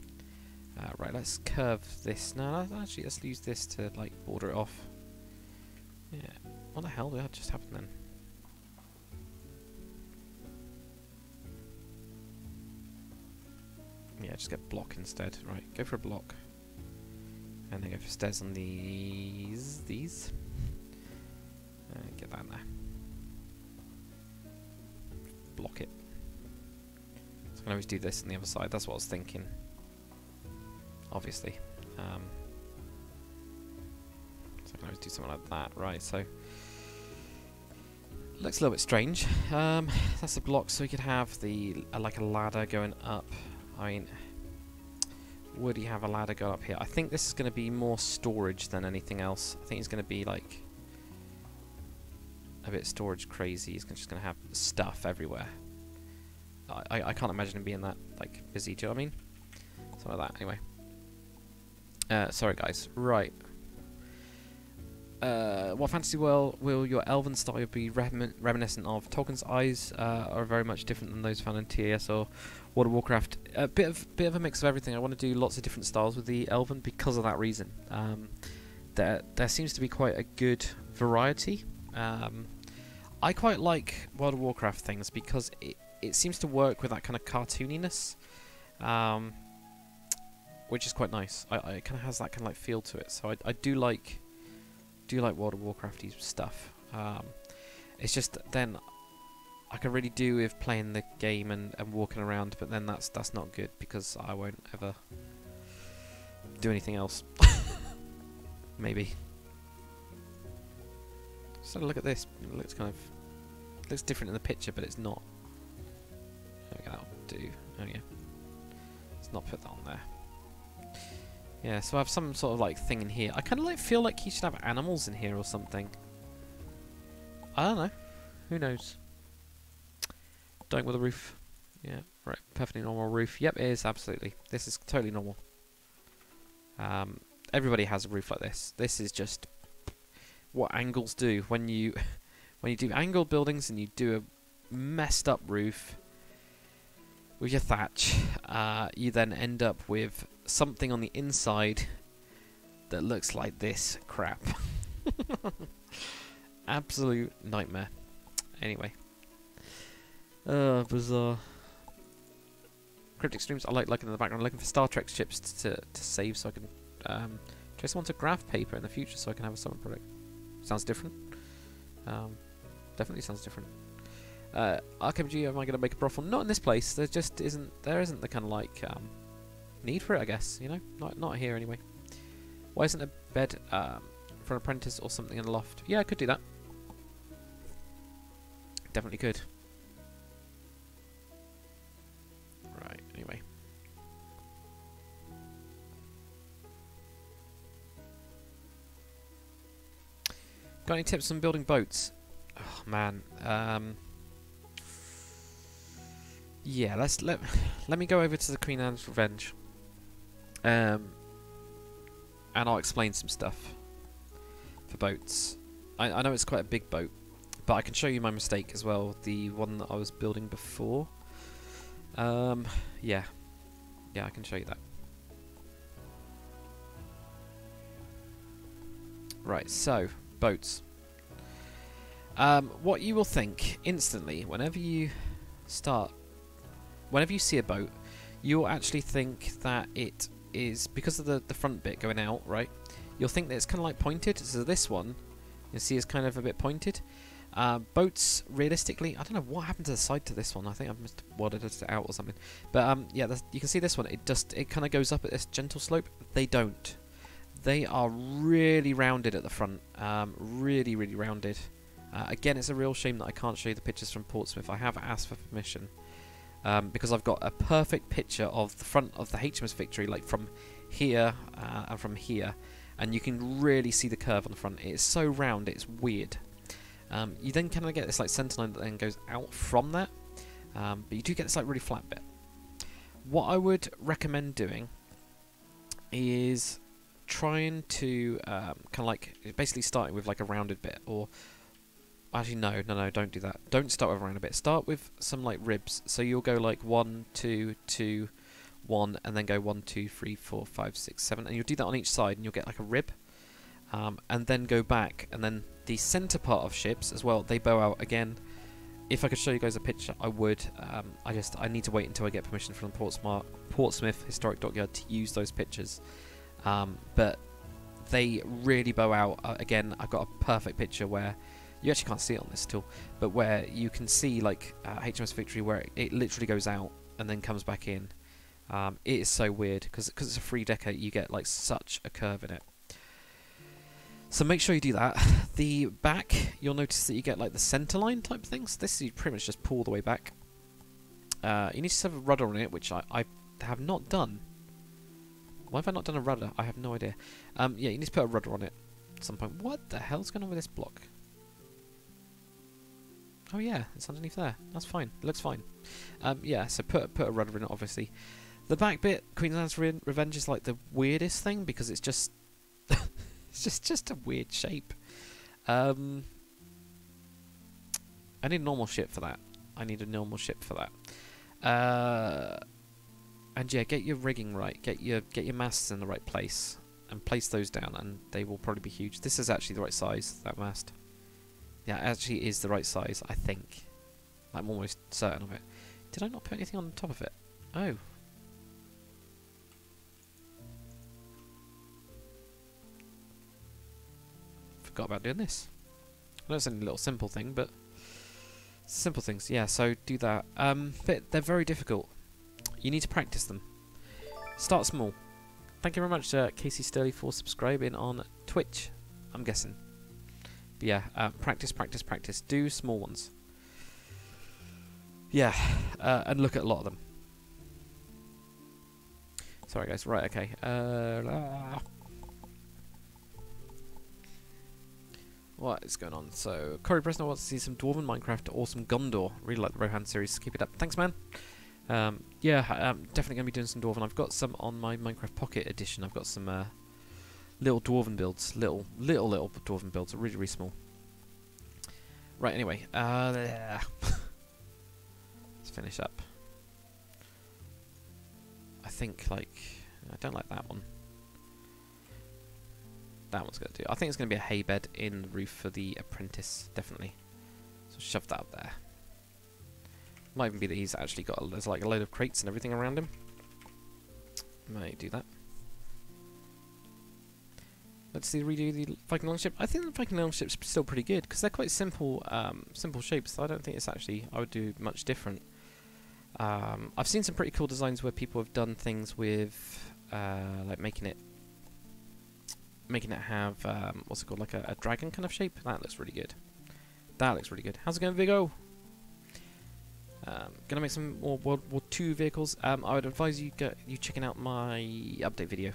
Uh, right, let's curve this. No, actually, let's use this to like border it off. Yeah. What the hell did that just happen then? Yeah, just get block instead. Right, go for a block. And then go for stairs on these. These. Uh, get that in there. Block it. So I can always do this on the other side. That's what I was thinking obviously. Um, so I can always do something like that. Right, so looks a little bit strange. Um, that's a block, so we could have the uh, like a ladder going up. I mean, would he have a ladder go up here? I think this is going to be more storage than anything else. I think it's going to be like a bit storage crazy. He's just going to have stuff everywhere. I, I can't imagine him being that like busy. Do you know what I mean? Something like that. Anyway. Uh, sorry, guys. Right. Uh, what fantasy world will your elven style be remin reminiscent of? Tolkien's eyes uh, are very much different than those found in TAS or World of Warcraft. A bit of bit of a mix of everything. I want to do lots of different styles with the elven because of that reason. Um, there there seems to be quite a good variety. Um, I quite like World of Warcraft things because it it seems to work with that kind of cartooniness. Um, which is quite nice. I, I it kind of has that kind of like feel to it. So I, I do like do like World of Warcrafty stuff. Um, it's just then I can really do with playing the game and, and walking around, but then that's that's not good because I won't ever do anything else. Maybe. So look at this. It looks kind of looks different in the picture, but it's not. That'll do. Oh yeah. Let's not put that on there. Yeah, so I have some sort of like thing in here. I kind of like feel like he should have animals in here or something. I don't know. Who knows? Don't with a roof. Yeah, right. Perfectly normal roof. Yep, it is, absolutely. This is totally normal. Um, everybody has a roof like this. This is just what angles do. When you when you do angled buildings and you do a messed up roof with your thatch, uh, you then end up with something on the inside that looks like this crap. Absolute nightmare. Anyway. Uh, bizarre. Cryptic Streams, I like looking in the background, looking for Star Trek ships to, to save so I can um, them onto graph paper in the future so I can have a summer product. Sounds different. Um, definitely sounds different. Uh, am I going to make a brothel? Not in this place. There just isn't. There isn't the kind of like um, need for it. I guess you know, not not here anyway. Why isn't a bed um, for an apprentice or something in the loft? Yeah, I could do that. Definitely could. Got any tips on building boats? Oh man. Um, yeah, let's let let me go over to the Queen Anne's Revenge. Um, and I'll explain some stuff for boats. I, I know it's quite a big boat, but I can show you my mistake as well. The one that I was building before. Um, yeah, yeah, I can show you that. Right, so boats. Um, what you will think instantly whenever you start, whenever you see a boat, you'll actually think that it is because of the the front bit going out, right? You'll think that it's kind of like pointed. So this one, you see, is kind of a bit pointed. Uh, boats, realistically, I don't know what happened to the side to this one. I think I've missed wadded it out or something. But um, yeah, you can see this one. It just it kind of goes up at this gentle slope. They don't. They are really rounded at the front. Um, really, really rounded. Uh, again, it's a real shame that I can't show you the pictures from Portsmouth. I have asked for permission. Um, because I've got a perfect picture of the front of the HMS Victory, like from here uh, and from here, and you can really see the curve on the front. It's so round, it's weird. Um, you then kind of get this like centre line that then goes out from that, um, but you do get this like really flat bit. What I would recommend doing is trying to um, kind of like basically starting with like a rounded bit or actually no no no don't do that. Don't start with a rounded bit. Start with some like ribs. So you'll go like one two two one and then go one two three four five six seven and you'll do that on each side and you'll get like a rib um, and then go back and then the center part of ships as well they bow out again. If I could show you guys a picture I would um, I just I need to wait until I get permission from Portsmouth, Portsmouth Historic Dockyard to use those pictures um, but they really bow out uh, again I've got a perfect picture where you actually can't see it on this still but where you can see like uh, HMS Victory where it, it, literally goes out and then comes back in um, it is so weird because it's a free decker you get like such a curve in it so make sure you do that. The back, you'll notice that you get like the centre line type things. This you pretty much just pull the way back. Uh, you need to have a rudder on it, which I, I have not done. Why have I not done a rudder? I have no idea. Um, yeah, you need to put a rudder on it at some point. What the hell's going on with this block? Oh yeah, it's underneath there. That's fine. It looks fine. Um, yeah, so put put a rudder in it, obviously. The back bit, Queen Anne's Re Revenge, is like the weirdest thing because it's just it's just just a weird shape. Um, I need a normal ship for that. I need a normal ship for that. Uh, and yeah, get your rigging right. Get your get your masts in the right place and place those down, and they will probably be huge. This is actually the right size. That mast. Yeah, actually is the right size. I think. I'm almost certain of it. Did I not put anything on top of it? Oh, forgot about doing this. I know it's a little simple thing, but simple things. Yeah, so do that. Um, but they're very difficult. You need to practice them. Start small. Thank you very much, uh, Casey Sturley, for subscribing on Twitch. I'm guessing. But yeah, uh, practice, practice, practice. Do small ones. Yeah, uh, and look at a lot of them. Sorry, guys. Right, okay. Uh, What is going on? So, Corey Bresner wants to see some Dwarven Minecraft or some Gondor. Really like the Rohan series. Keep it up. Thanks, man. Um, yeah, I'm definitely going to be doing some Dwarven. I've got some on my Minecraft Pocket Edition. I've got some uh, little Dwarven builds. Little, little, little Dwarven builds. Really, really small. Right, anyway. Uh, let's finish up. I think, like... I don't like that one that one's going to do. I think it's going to be a hay bed in the roof for the apprentice, definitely. So shove that up there. Might even be that he's actually got a, there's like a load of crates and everything around him. Might do that. Let's see redo the Viking longship. I think the Viking longship's still pretty good because they're quite simple, um, simple shapes. So I don't think it's actually I would do much different. Um, I've seen some pretty cool designs where people have done things with, uh, like making it, making it have um, what's it called, like a, a dragon kind of shape. That looks really good. That looks really good. How's it going, Vigo? Um, gonna make some more World War II vehicles. Um, I would advise you go, you checking out my update video.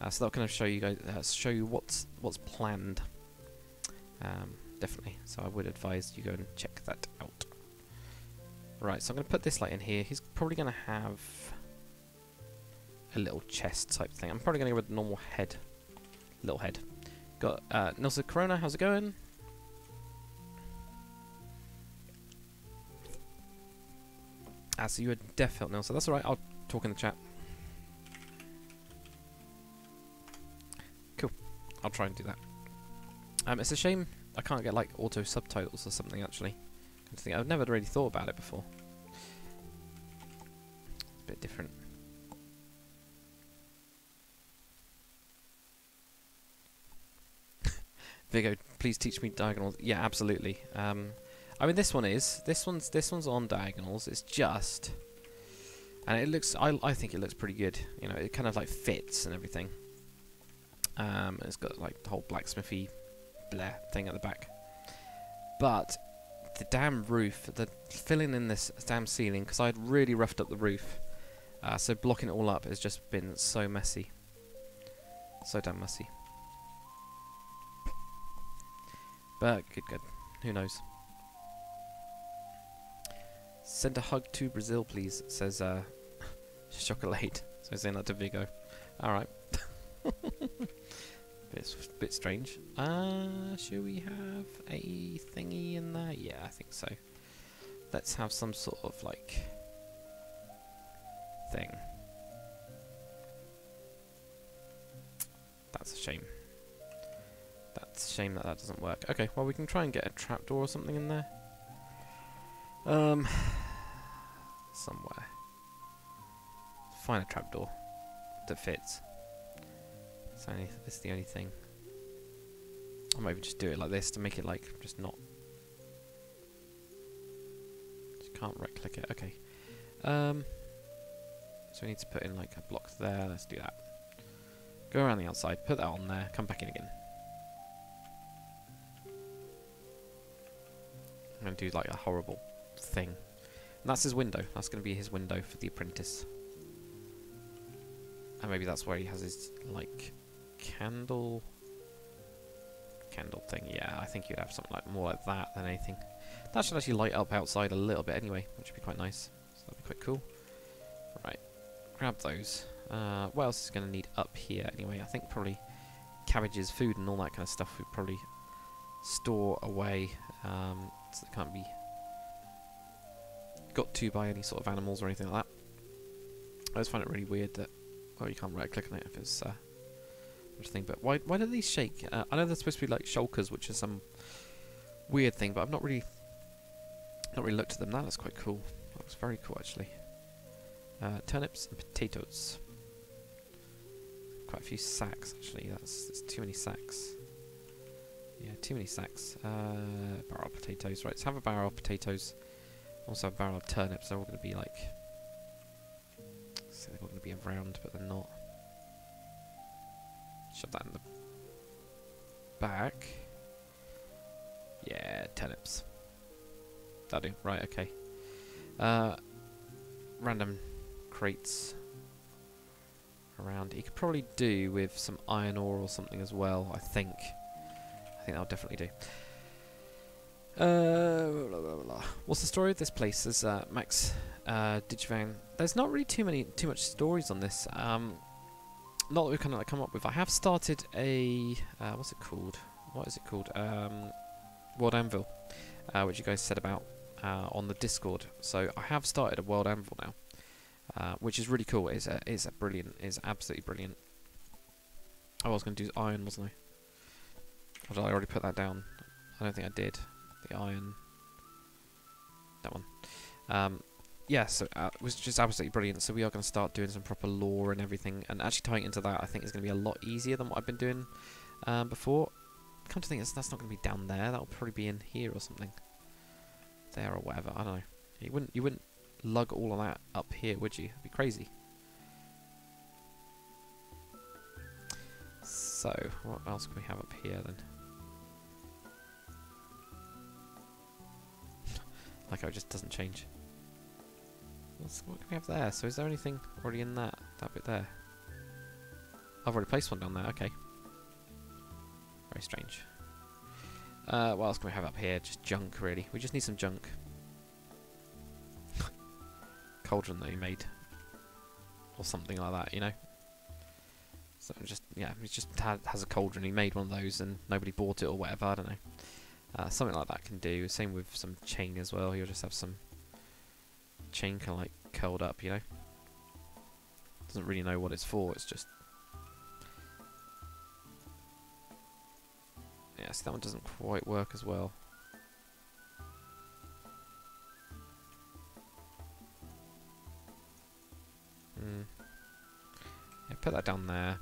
Uh, so that'll kind of show you guys, uh, show you what's what's planned. Um, definitely. So I would advise you go and check that out. Right. So I'm gonna put this light in here. He's probably gonna have a little chest type thing. I'm probably gonna go with the normal head, little head. Got uh, Nilsa Corona. How's it going? Ah, so you are deaf Nilsa. So that's alright. I'll talk in the chat. Cool. I'll try and do that. Um, it's a shame I can't get like auto subtitles or something actually. I've never really thought about it before. It's a bit different. Vigo, please teach me diagonals. Yeah, absolutely. Um, I mean, this one is. This one's this one's on diagonals. It's just, and it looks. I I think it looks pretty good. You know, it kind of like fits and everything. Um, it's got like the whole blacksmithy blah thing at the back. But the damn roof, the filling in this damn ceiling, because I had really roughed up the roof. Uh, so blocking it all up has just been so messy. So damn messy. But good, good. Who knows? Send a hug to Brazil, please, says uh, Chocolate. So saying that to Vigo. Alright. bit, bit strange. Uh, should we have a thingy in there? Yeah, I think so. Let's have some sort of like thing. That's a shame. That's a shame that that doesn't work. Okay, well we can try and get a trapdoor or something in there. Um, somewhere. Find a trapdoor that fits. It's only is the only thing. Or maybe just do it like this to make it like just not. Just can't right click it. Okay. Um. So we need to put in like a block there. Let's do that. Go around the outside. Put that on there. Come back in again. I'm gonna do like a horrible thing. And that's his window. That's gonna be his window for the apprentice. And maybe that's where he has his like candle candle thing. Yeah, I think you'd have something like more like that than anything. That should actually light up outside a little bit anyway, which would be quite nice. So that'd be quite cool. Right, grab those. Uh, what else is going to need up here anyway? I think probably cabbages, food, and all that kind of stuff. We probably store away, um, so it can't be got to by any sort of animals or anything like that. I just find it really weird that well, you can't right click on it if it's uh, thing. But why why do these shake? Uh, I know they're supposed to be like shulkers, which is some weird thing, but I've not really not really looked at them. That looks quite cool. That looks very cool actually. Uh, turnips and potatoes. Quite a few sacks actually. That's, that's too many sacks. Yeah, too many sacks. Uh, barrel potatoes. Right, let's have a barrel of potatoes. Also a barrel of turnips. They're all going to be like. So they're all going to be around, but they're not. Shove that in the back. Yeah, turnips. That'll do. Right, okay. Uh, random crates around. You could probably do with some iron ore or something as well, I think. I think that'll definitely do. Uh, blah, blah, blah, What's the story of this place? Says uh, Max uh, Digivan. There's not really too many, too much stories on this. Um, not that we've kind of like come up with. I have started a uh, what's it called? What is it called? Um, World Anvil, uh, which you guys said about uh, on the Discord. So I have started a World Anvil now, which is really cool. It's a, it's a brilliant. It's absolutely brilliant. I was going to do iron, wasn't I? Or did I already put that down? I don't think I did. The iron. That one. Um, yeah, so uh, it was just absolutely brilliant. So we are going to start doing some proper lore and everything, and actually tying into that, I think is going to be a lot easier than what I've been doing um, before. Come to think, that's, that's not going to be down there. That'll probably be in here or something, there or whatever. I don't know. You wouldn't you wouldn't lug all of that up here, would you? It'd be crazy. So, what else can we have up here then? Like how it just doesn't change. What's, what can we have there? So is there anything already in that, that bit there? I've already placed one down there, okay. Very strange. Uh, what else can we have up here? Just junk, really. We just need some junk. Cauldron that he made. Or something like that, you know? So just, yeah, he just had, has a cauldron. He made one of those and nobody bought it or whatever, I don't know. Uh, something like that can do. Same with some chain as well. You'll just have some chain kind of like curled up, you know. Doesn't really know what it's for. It's just yeah. See, that one doesn't quite work as well. Hmm. Yeah, put that down there.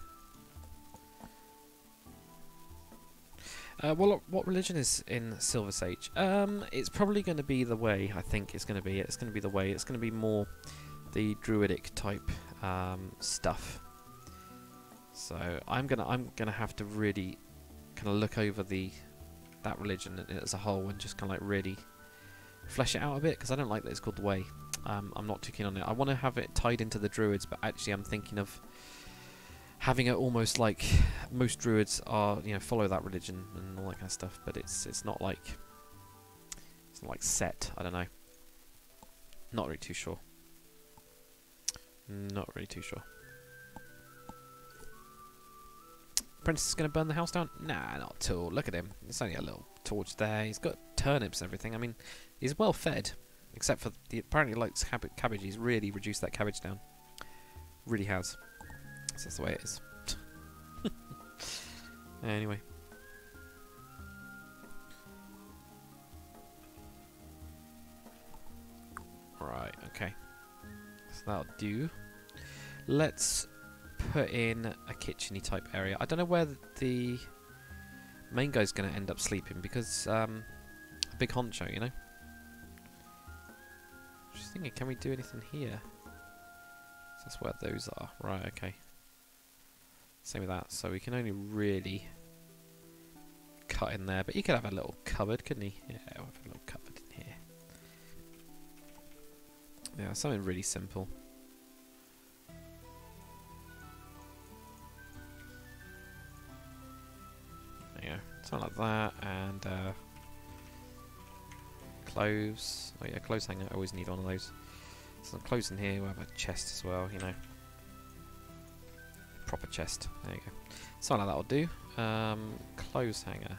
Uh, well, what religion is in Silver Sage? Um, it's probably going to be the way. I think it's going to be. It's going to be the way. It's going to be more the druidic type um, stuff. So I'm gonna I'm gonna have to really kind of look over the that religion as a whole and just kind of like really flesh it out a bit because I don't like that it's called the way. Um, I'm not too keen on it. I want to have it tied into the druids, but actually I'm thinking of having it almost like most druids are, you know, follow that religion and all that kind of stuff. But it's it's not like it's not like set. I don't know. Not really too sure. Not really too sure. Princess is going to burn the house down? Nah, not at all. Look at him. It's only a little torch there. He's got turnips and everything. I mean, he's well fed. Except for the apparently likes cabbage. He's really reduced that cabbage down. Really has. That's the way it is. anyway. Right, okay. So that'll do. Let's put in a kitcheny type area. I don't know where the main guy's going to end up sleeping because um, a big honcho, you know? Just thinking, can we do anything here? That's where those are. Right, okay. Same with that. So we can only really cut in there. But you could have a little cupboard, couldn't he? Yeah, we'll have a little cupboard in here. Yeah, something really simple. There. Something like that. And uh, clothes. Oh yeah, clothes hanger. I always need one of those. Some clothes in here. We'll have a chest as well, you know proper chest. There you go. Something like that'll do. Um, clothes hanger.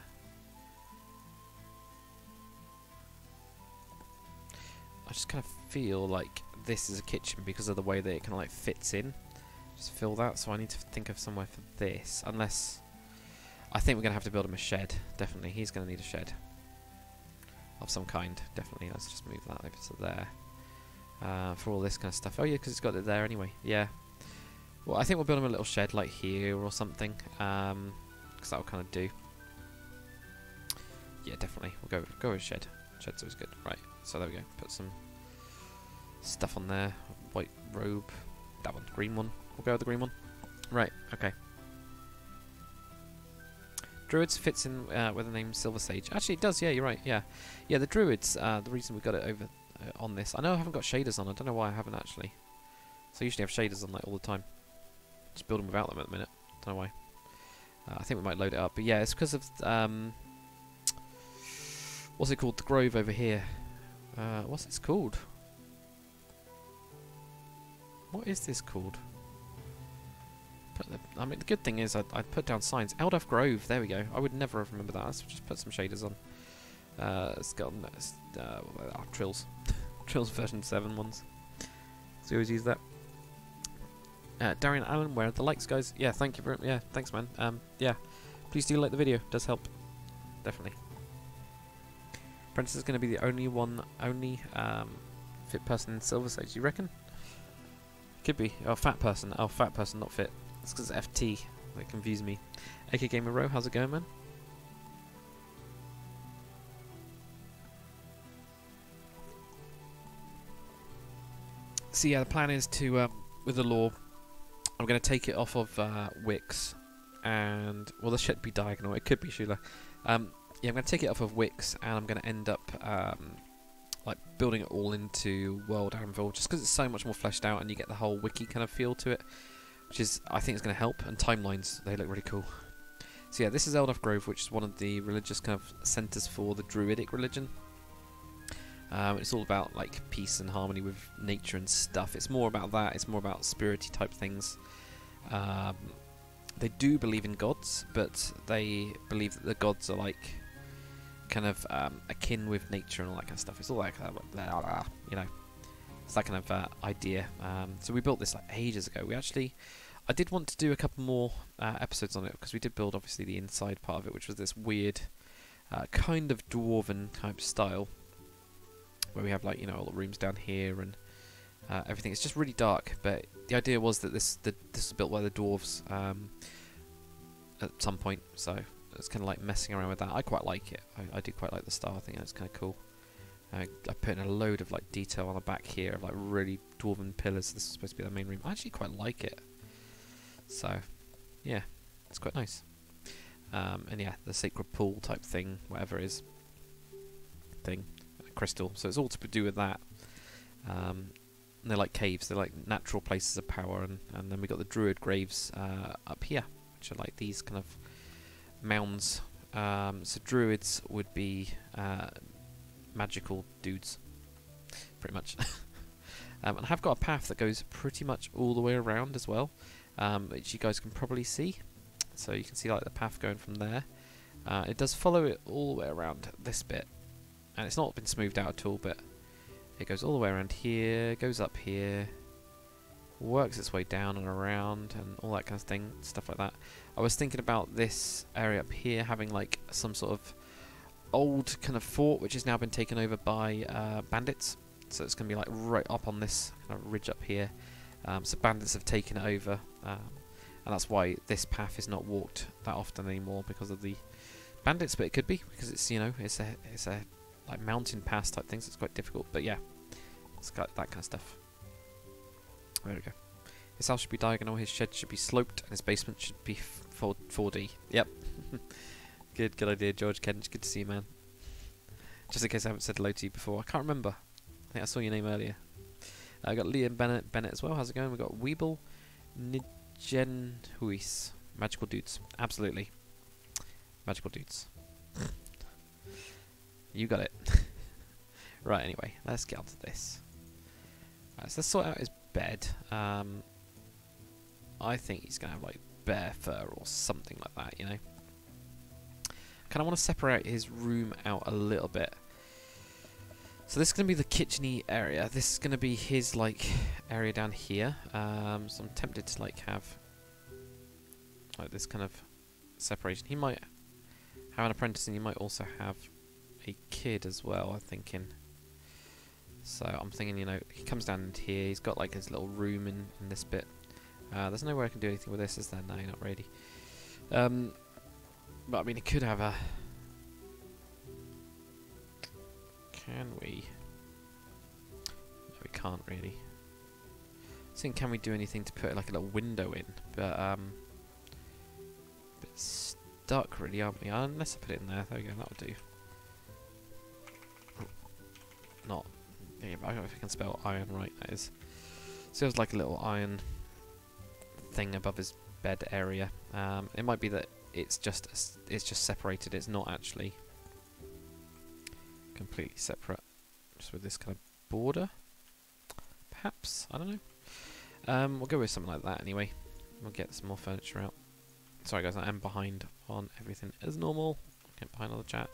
I just kind of feel like this is a kitchen because of the way that it kind of like fits in. Just fill that, so I need to think of somewhere for this. Unless... I think we're going to have to build him a shed. Definitely. He's going to need a shed. Of some kind. Definitely. Let's just move that over to there. Uh, for all this kind of stuff. Oh yeah, because it's got it there anyway. Yeah, well, I think we'll build him a little shed like here or something, because um, that'll kind of do. Yeah, definitely. We'll go go with shed. Shed's always good. Right, so there we go. Put some stuff on there. White robe. That one. Green one. We'll go with the green one. Right, okay. Druids fits in uh, with the name Silver Sage. Actually, it does. Yeah, you're right. Yeah, yeah. The Druids. Uh, the reason we got it over uh, on this. I know I haven't got shaders on. I don't know why I haven't actually. So I usually have shaders on like all the time. Just building without them at the minute. Don't know why. Uh, I think we might load it up. But yeah, it's because of... Um, what's it called? The Grove over here. Uh, what's this called? What is this called? The, I mean, the good thing is I, I put down signs. Elduff Grove, there we go. I would never have remembered that. Let's just put some shaders on. Uh, it's got uh, uh, Trills. Trills version 7 ones. So we always use that. Uh, Darian Allen, where are the likes, guys? Yeah, thank you very Yeah, thanks, man. Um, yeah, please do like the video. It does help. Definitely. Princess is going to be the only one, only um, Fit person in Silver Sage, you reckon? Could be. Oh, fat person. Oh, fat person, not fit. It's because FT. That confused me. AK Gamer Row, how's it going, man? So yeah, the plan is to, um, with the lore, I'm going to take it off of uh, Wix, and well, this should be diagonal. It could be Shula. Um, yeah, I'm going to take it off of Wix, and I'm going to end up um, like building it all into World Anvil, just because it's so much more fleshed out, and you get the whole wiki kind of feel to it, which is I think is going to help. And timelines, they look really cool. So yeah, this is Eldof Grove, which is one of the religious kind of centres for the Druidic religion. Um, it's all about like peace and harmony with nature and stuff. It's more about that. It's more about spirity type things. Um, they do believe in gods, but they believe that the gods are like kind of um, akin with nature and all that kind of stuff. It's all like blah, blah, you know, it's that kind of uh, idea. Um, so we built this like ages ago. We actually, I did want to do a couple more uh, episodes on it because we did build obviously the inside part of it, which was this weird uh, kind of dwarven type style where we have like you know all the rooms down here and uh, everything. It's just really dark, but the idea was that this the, this was built by the dwarves um, at some point, so it's kind of like messing around with that. I quite like it. I, I do quite like the star I think that's kind of cool. Uh, I put in a load of like detail on the back here of like really dwarven pillars. This is supposed to be the main room. I actually quite like it. So, yeah, it's quite nice. Um, and yeah, the sacred pool type thing, whatever it is, thing crystal. So it's all to do with that. Um, they're like caves. They're like natural places of power. And, and then we got the druid graves uh, up here, which are like these kind of mounds. Um, so druids would be uh, magical dudes, pretty much. um, and I have got a path that goes pretty much all the way around as well, um, which you guys can probably see. So you can see like the path going from there. Uh, it does follow it all the way around this bit, and it's not been smoothed out at all, but it goes all the way around here, goes up here, works its way down and around, and all that kind of thing, stuff like that. I was thinking about this area up here having like some sort of old kind of fort, which has now been taken over by uh, bandits. So it's going to be like right up on this kind of ridge up here. Um, so bandits have taken it over, um, and that's why this path is not walked that often anymore because of the bandits. But it could be because it's you know it's a it's a like mountain pass type things. It's quite difficult, but yeah, it's got that kind of stuff. There we go. His house should be diagonal, his shed should be sloped, and his basement should be 4, 4D. Yep. good, good idea, George Ken. It's good to see you, man. Just in case I haven't said hello to you before. I can't remember. I think I saw your name earlier. I uh, got Liam Bennett, Bennett as well. How's it going? We've got Weeble, Nigen Huis. Magical dudes. Absolutely. Magical dudes. You got it. right, anyway, let's get on to this. Right, so let's sort out his bed. Um, I think he's going to have like bear fur or something like that, you know. Kind of want to separate his room out a little bit. So this is going to be the kitcheny area. This is going to be his like area down here. Um, so I'm tempted to like have like this kind of separation. He might have an apprentice, and he might also have a kid as well, I'm thinking. So I'm thinking, you know, he comes down here, he's got like his little room in, in this bit. Uh, there's no way I can do anything with this, is there? No, not really. Um, but I mean, he could have a... Can we? No, we can't really. I think, can we do anything to put like a little window in? But, um... A bit stuck, really, aren't we? Unless I put it in there. There we go, that'll do not. I don't know if I can spell iron right. That is. So like a little iron thing above his bed area. Um, it might be that it's just it's just separated. It's not actually completely separate. Just with this kind of border, perhaps. I don't know. Um, we'll go with something like that anyway. We'll get some more furniture out. Sorry guys, I am behind on everything as normal. Get behind the chat.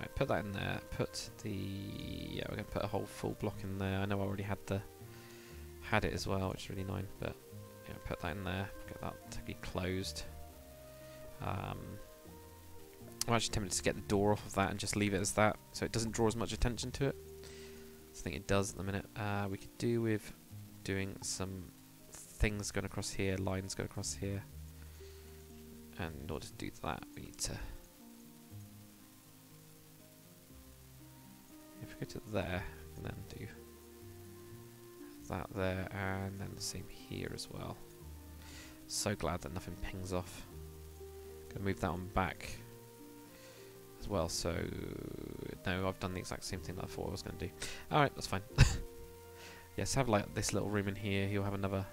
Right, put that in there. Put the yeah, we're gonna put a whole full block in there. I know I already had the had it as well, which is really annoying. But yeah, put that in there. Get that to be closed. Um, I'm actually tempted to get the door off of that and just leave it as that, so it doesn't draw as much attention to it. I think it does at the minute. Uh, we could do with doing some things going across here, lines going across here. And in order to do that, we need to... go to there, and then do that there, and then the same here as well. So glad that nothing pings off. Gonna move that one back as well, so... No, I've done the exact same thing that I thought I was going to do. Alright, that's fine. yes, have like this little room in here. You'll have another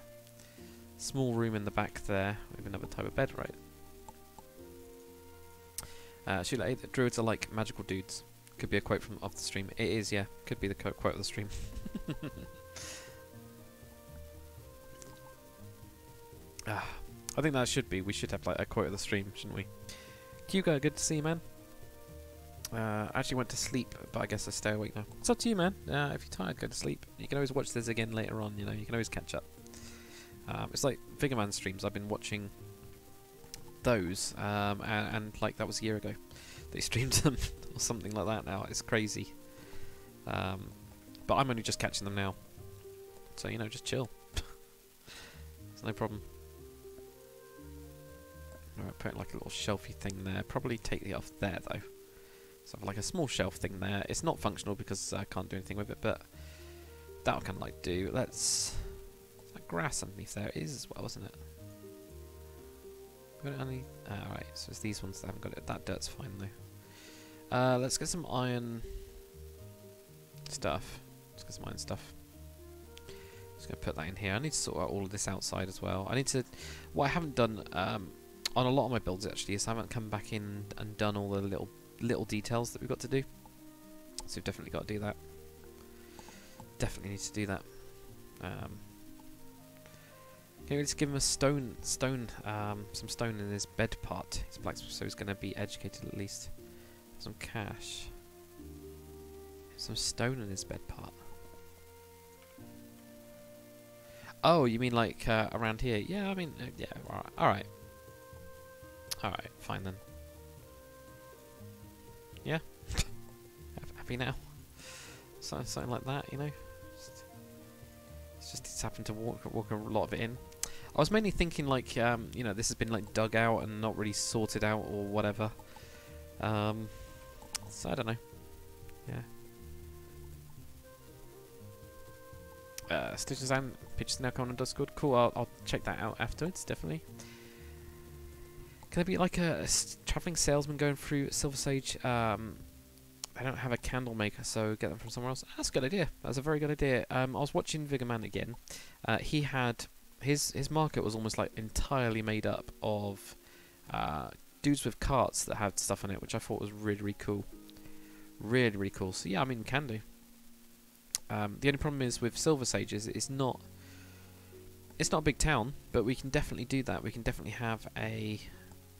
small room in the back there with another type of bed, right? Uh, Sheila, the druids are like magical dudes. Could be a quote from off the stream. It is, yeah. Could be the quote of the stream. ah, I think that should be. We should have like a quote of the stream, shouldn't we? Hugo, good to see you, man. Uh, I actually went to sleep, but I guess I stay awake now. It's up to you, man. Uh, if you're tired, go to sleep. You can always watch this again later on. You know, you can always catch up. Um, it's like Viggerman streams. I've been watching those, um, and, and, like that was a year ago. They streamed them or something like that. Now it's crazy. Um, but I'm only just catching them now, so you know, just chill. it's no problem. Alright, put like a little shelfy thing there. Probably take it off there though. So like a small shelf thing there. It's not functional because I can't do anything with it, but that'll kind of like do. Let's. That grass underneath there is as well, isn't it? Got it Alright, so it's these ones that haven't got it. That dirt's fine though. Uh, let's get some iron stuff. Let's get some iron stuff. Just gonna put that in here. I need to sort out all of this outside as well. I need to. What I haven't done um, on a lot of my builds actually is I haven't come back in and done all the little little details that we've got to do. So we've definitely got to do that. Definitely need to do that. Um, can we just give him a stone, stone, um, some stone in his bed part? He's blacksmith, so he's going to be educated at least. Some cash. Some stone in his bed part. Oh, you mean like uh, around here? Yeah, I mean, uh, yeah, alright. Alright, alright, fine then. Yeah. Happy now. So, something like that, you know. Just, it's just it's happened to walk walk a lot of it in. I was mainly thinking like um, you know this has been like dug out and not really sorted out or whatever. Um, so I don't know. Yeah. Uh, Stitches and pictures now coming on Discord. Cool. I'll, I'll check that out afterwards. Definitely. Can I be like a, a traveling salesman going through Silver Sage? Um, I don't have a candle maker, so get them from somewhere else. That's a good idea. That's a very good idea. Um, I was watching Viggerman again. Uh, he had his his market was almost like entirely made up of uh, dudes with carts that had stuff on it, which I thought was really really cool. Really really cool. So yeah, I mean, can do. Um, the only problem is with Silver Sages, it's not it's not a big town, but we can definitely do that. We can definitely have a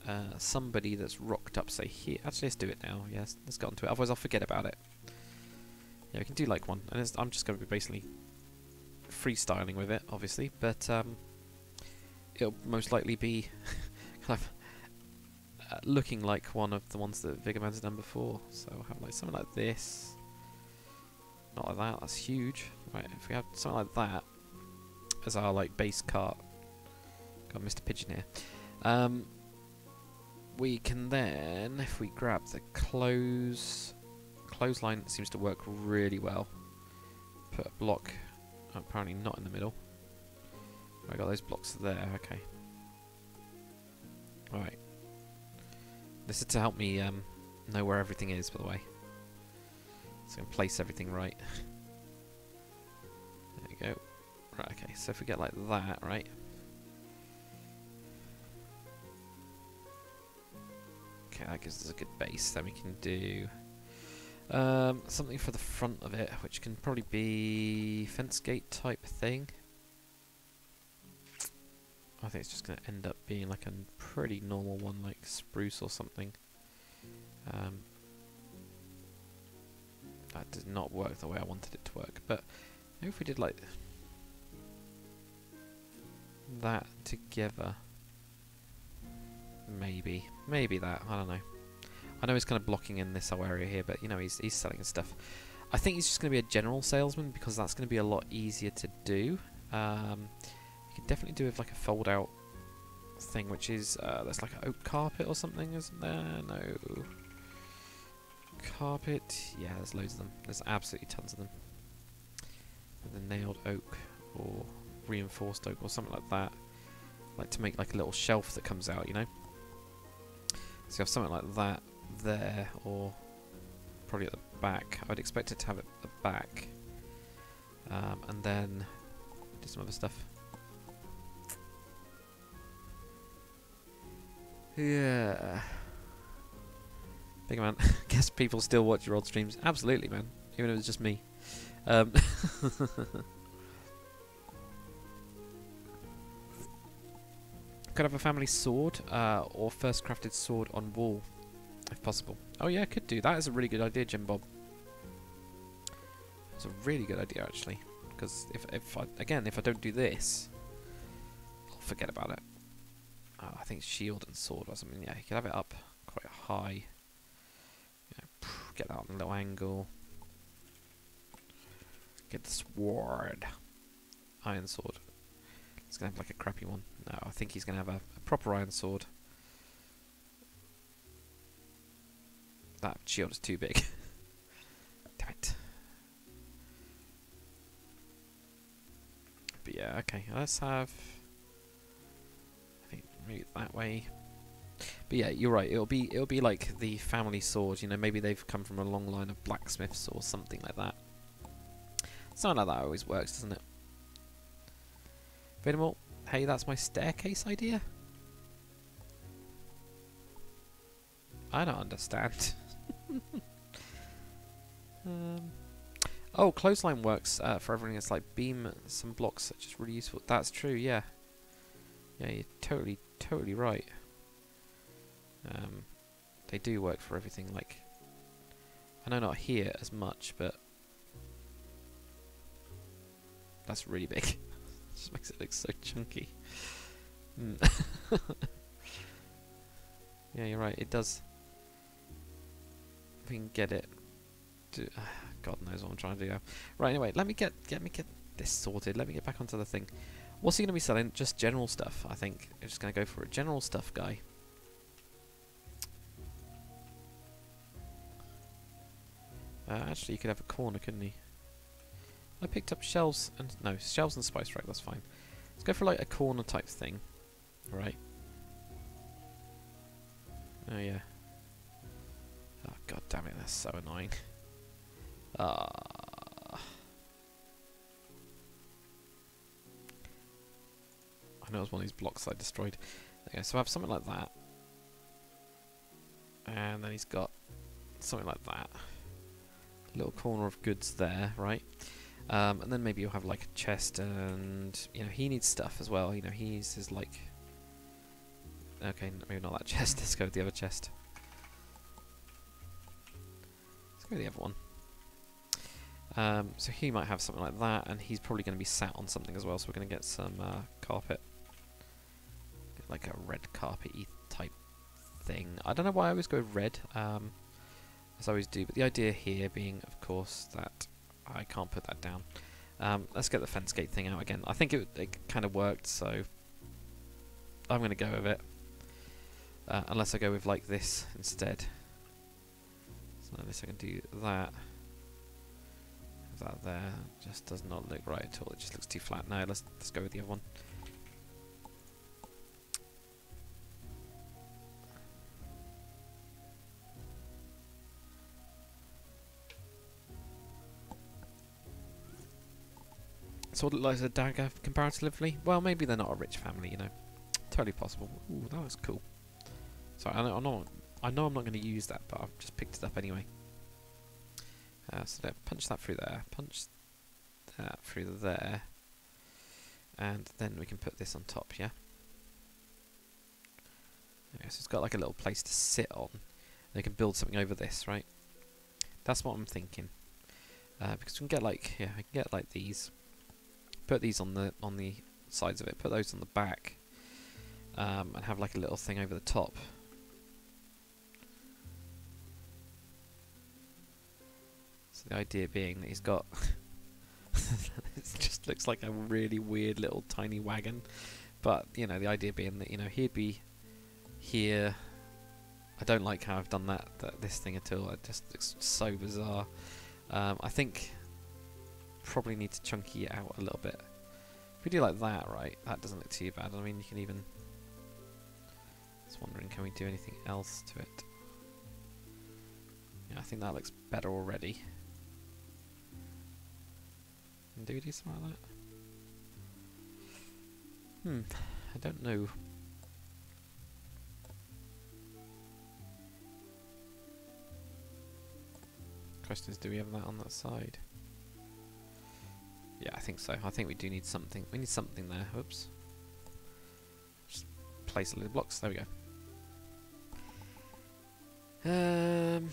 uh, somebody that's rocked up, say here. Actually, let's do it now. Yes, let's get onto it. Otherwise, I'll forget about it. Yeah, we can do like one, and I'm just going to be basically freestyling with it, obviously, but um, it'll most likely be kind of looking like one of the ones that Viggerman's done before. So I'll have like something like this. Not like that. That's huge. Right, if we have something like that as our like base cart. Got Mr. Pigeon here. Um, we can then, if we grab the close clothesline, seems to work really well. Put a block, apparently not in the middle. I got those blocks there. Okay. All right. This is to help me um, know where everything is, by the way. So I'm place everything right. there we go. Right. Okay. So if we get like that, right. Okay, that gives us a good base. Then we can do um, something for the front of it, which can probably be fence gate type thing. I think it's just going to end up being like a pretty normal one, like spruce or something. Um, that did not work the way I wanted it to work, but maybe if we did like that together. Maybe. Maybe that. I don't know. I know he's kind of blocking in this whole area here, but you know, he's, he's selling stuff. I think he's just going to be a general salesman because that's going to be a lot easier to do. Um, can definitely do with like a fold out thing, which is uh, that's like an oak carpet or something, isn't there? No. Carpet, yeah, there's loads of them. There's absolutely tons of them. The nailed oak or reinforced oak or something like that. Like to make like a little shelf that comes out, you know. So you have something like that there, or probably at the back. I would expect it to have it at the back. Um, and then do some other stuff. Yeah. Big man. Guess people still watch your old streams. Absolutely, man. Even if it's just me. Um, could have a family sword uh, or first crafted sword on wall, if possible. Oh yeah, could do. That is a really good idea, Jim Bob. It's a really good idea, actually. Because if, if I, again, if I don't do this, I'll forget about it. Oh, I think shield and sword or something. Yeah, you could have it up quite high. Get that on a little angle. Get the sword. Iron sword. He's going to have like a crappy one. No, I think he's going to have a, a proper iron sword. That shield is too big. Damn it. But yeah, okay, let's have... Maybe that way. But yeah, you're right. It'll be it'll be like the family sword. You know, maybe they've come from a long line of blacksmiths or something like that. Something like that always works, doesn't it? Venimal, hey, that's my staircase idea? I don't understand. um, oh, clothesline works uh, for everything. It's like beam some blocks, which is really useful. That's true, yeah. Yeah, you're totally, totally right. Um, they do work for everything, like... I know not here as much, but... That's really big. Just makes it look so chunky. Mm. yeah, you're right, it does. We can get it to, uh, God knows what I'm trying to do. Right, anyway, let me get get me get this sorted. Let me get back onto the thing. What's he going to be selling? Just general stuff, I think. I'm just going to go for a general stuff guy. Uh, actually, you could have a corner, couldn't he? I picked up shelves and... No, shelves and spice rack, that's fine. Let's go for like a corner type thing. Right. Oh, yeah. Oh, god damn it, that's so annoying. Ah. I know it was one of these blocks I destroyed. Okay, so I have something like that. And then he's got something like that. Little corner of goods there, right? Um, and then maybe you'll have like a chest and, you know, he needs stuff as well. You know, he needs his like... Okay, maybe not that chest. Let's go with the other chest. Let's go with the other one. Um, so he might have something like that, and he's probably going to be sat on something as well, so we're going to get some uh, carpet. Like a red carpet type thing. I don't know why I always go red, um, as I always do, but the idea here being, of course, that I can't put that down. Um, let's get the fence gate thing out again. I think it, it kind of worked, so I'm going to go with it. Uh, unless I go with like this instead. So unless I can do that. That there just does not look right at all. It just looks too flat. No, let's let's go with the other one. Sort of like a dagger comparatively. Well, maybe they're not a rich family, you know. Totally possible. Ooh, that was cool. Sorry, I know, I know, I know I'm not going to use that, but I've just picked it up anyway. Uh, so let punch that through there, punch that through there, and then we can put this on top, yeah? So it's got like a little place to sit on. They can build something over this, right? That's what I'm thinking. Uh, because we can get like, yeah, we can get like these. Put these on the on the sides of it. Put those on the back, um, and have like a little thing over the top. So The idea being that he's got. it just looks like a really weird little tiny wagon. But, you know, the idea being that, you know, he'd be here. I don't like how I've done that, that this thing at all. It just looks so bizarre. Um, I think probably need to chunky it out a little bit. If we do like that, right, that doesn't look too bad. I mean, you can even... Just wondering, can we do anything else to it? Yeah, I think that looks better already. And do we do something like that? Hmm, I don't know. Question is, do we have that on that side? Yeah, I think so. I think we do need something. We need something there. Oops. Just place a little blocks. There we go. Um.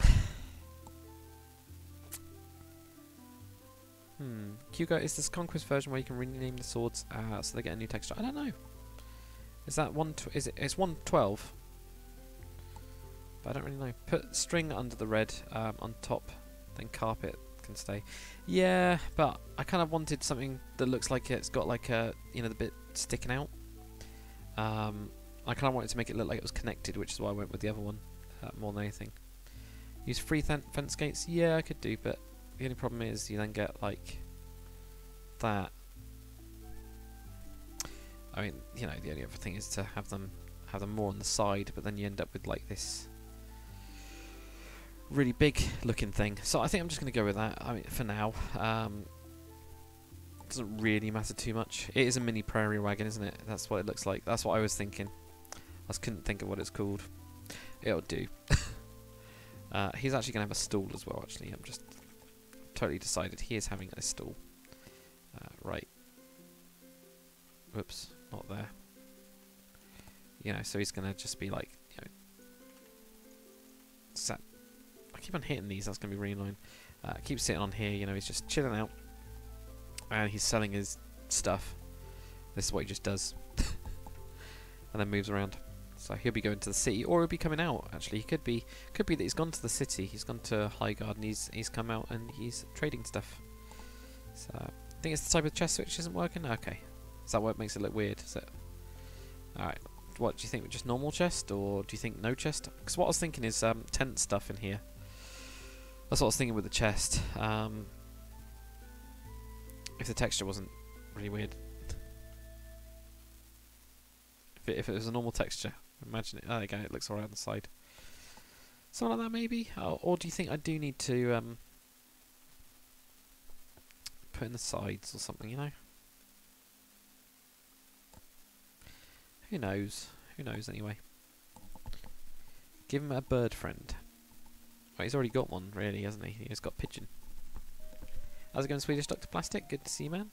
Hmm. Hugo, is this Conquest version where you can rename the swords uh, so they get a new texture? I don't know. Is that one? is it? It's one twelve. But I don't really know. Put string under the red um, on top, then carpet can stay. Yeah, but I kind of wanted something that looks like it's got like a you know the bit sticking out. Um, I kind of wanted to make it look like it was connected, which is why I went with the other one uh, more than anything. Use free fence gates? Yeah, I could do, but the only problem is you then get like that. I mean, you know, the only other thing is to have them have them more on the side, but then you end up with like this really big looking thing. So I think I'm just going to go with that. I mean, for now, um, doesn't really matter too much. It is a mini prairie wagon, isn't it? That's what it looks like. That's what I was thinking. I just couldn't think of what it's called. It'll do. uh, he's actually going to have a stall as well. Actually, I'm just totally decided he is having a stall. Uh, right. Whoops, not there. You know, so he's going to just be like, you know, sat keep on hitting these, that's going to be really annoying. Uh, keep sitting on here, you know, he's just chilling out. And he's selling his stuff. This is what he just does. and then moves around. So he'll be going to the city, or he'll be coming out. Actually, he could be could be that he's gone to the city. He's gone to Highgarden. He's he's come out and he's trading stuff. So I think it's the type of chest which isn't working. Okay, is that what makes it look weird? Is it? All right. What do you think? Just normal chest, or do you think no chest? Because what I was thinking is um, tent stuff in here. That's what I was thinking with the chest. Um, if the texture wasn't really weird. If it, if it was a normal texture, imagine it. There you go, it looks alright on the side. Something like that, maybe? Or do you think I do need to um, put in the sides or something, you know? Who knows? Who knows, anyway? Give him a bird friend. He's already got one, really, hasn't he? He's got pigeon. How's it going, Swedish Dr. Plastic? Good to see you, man.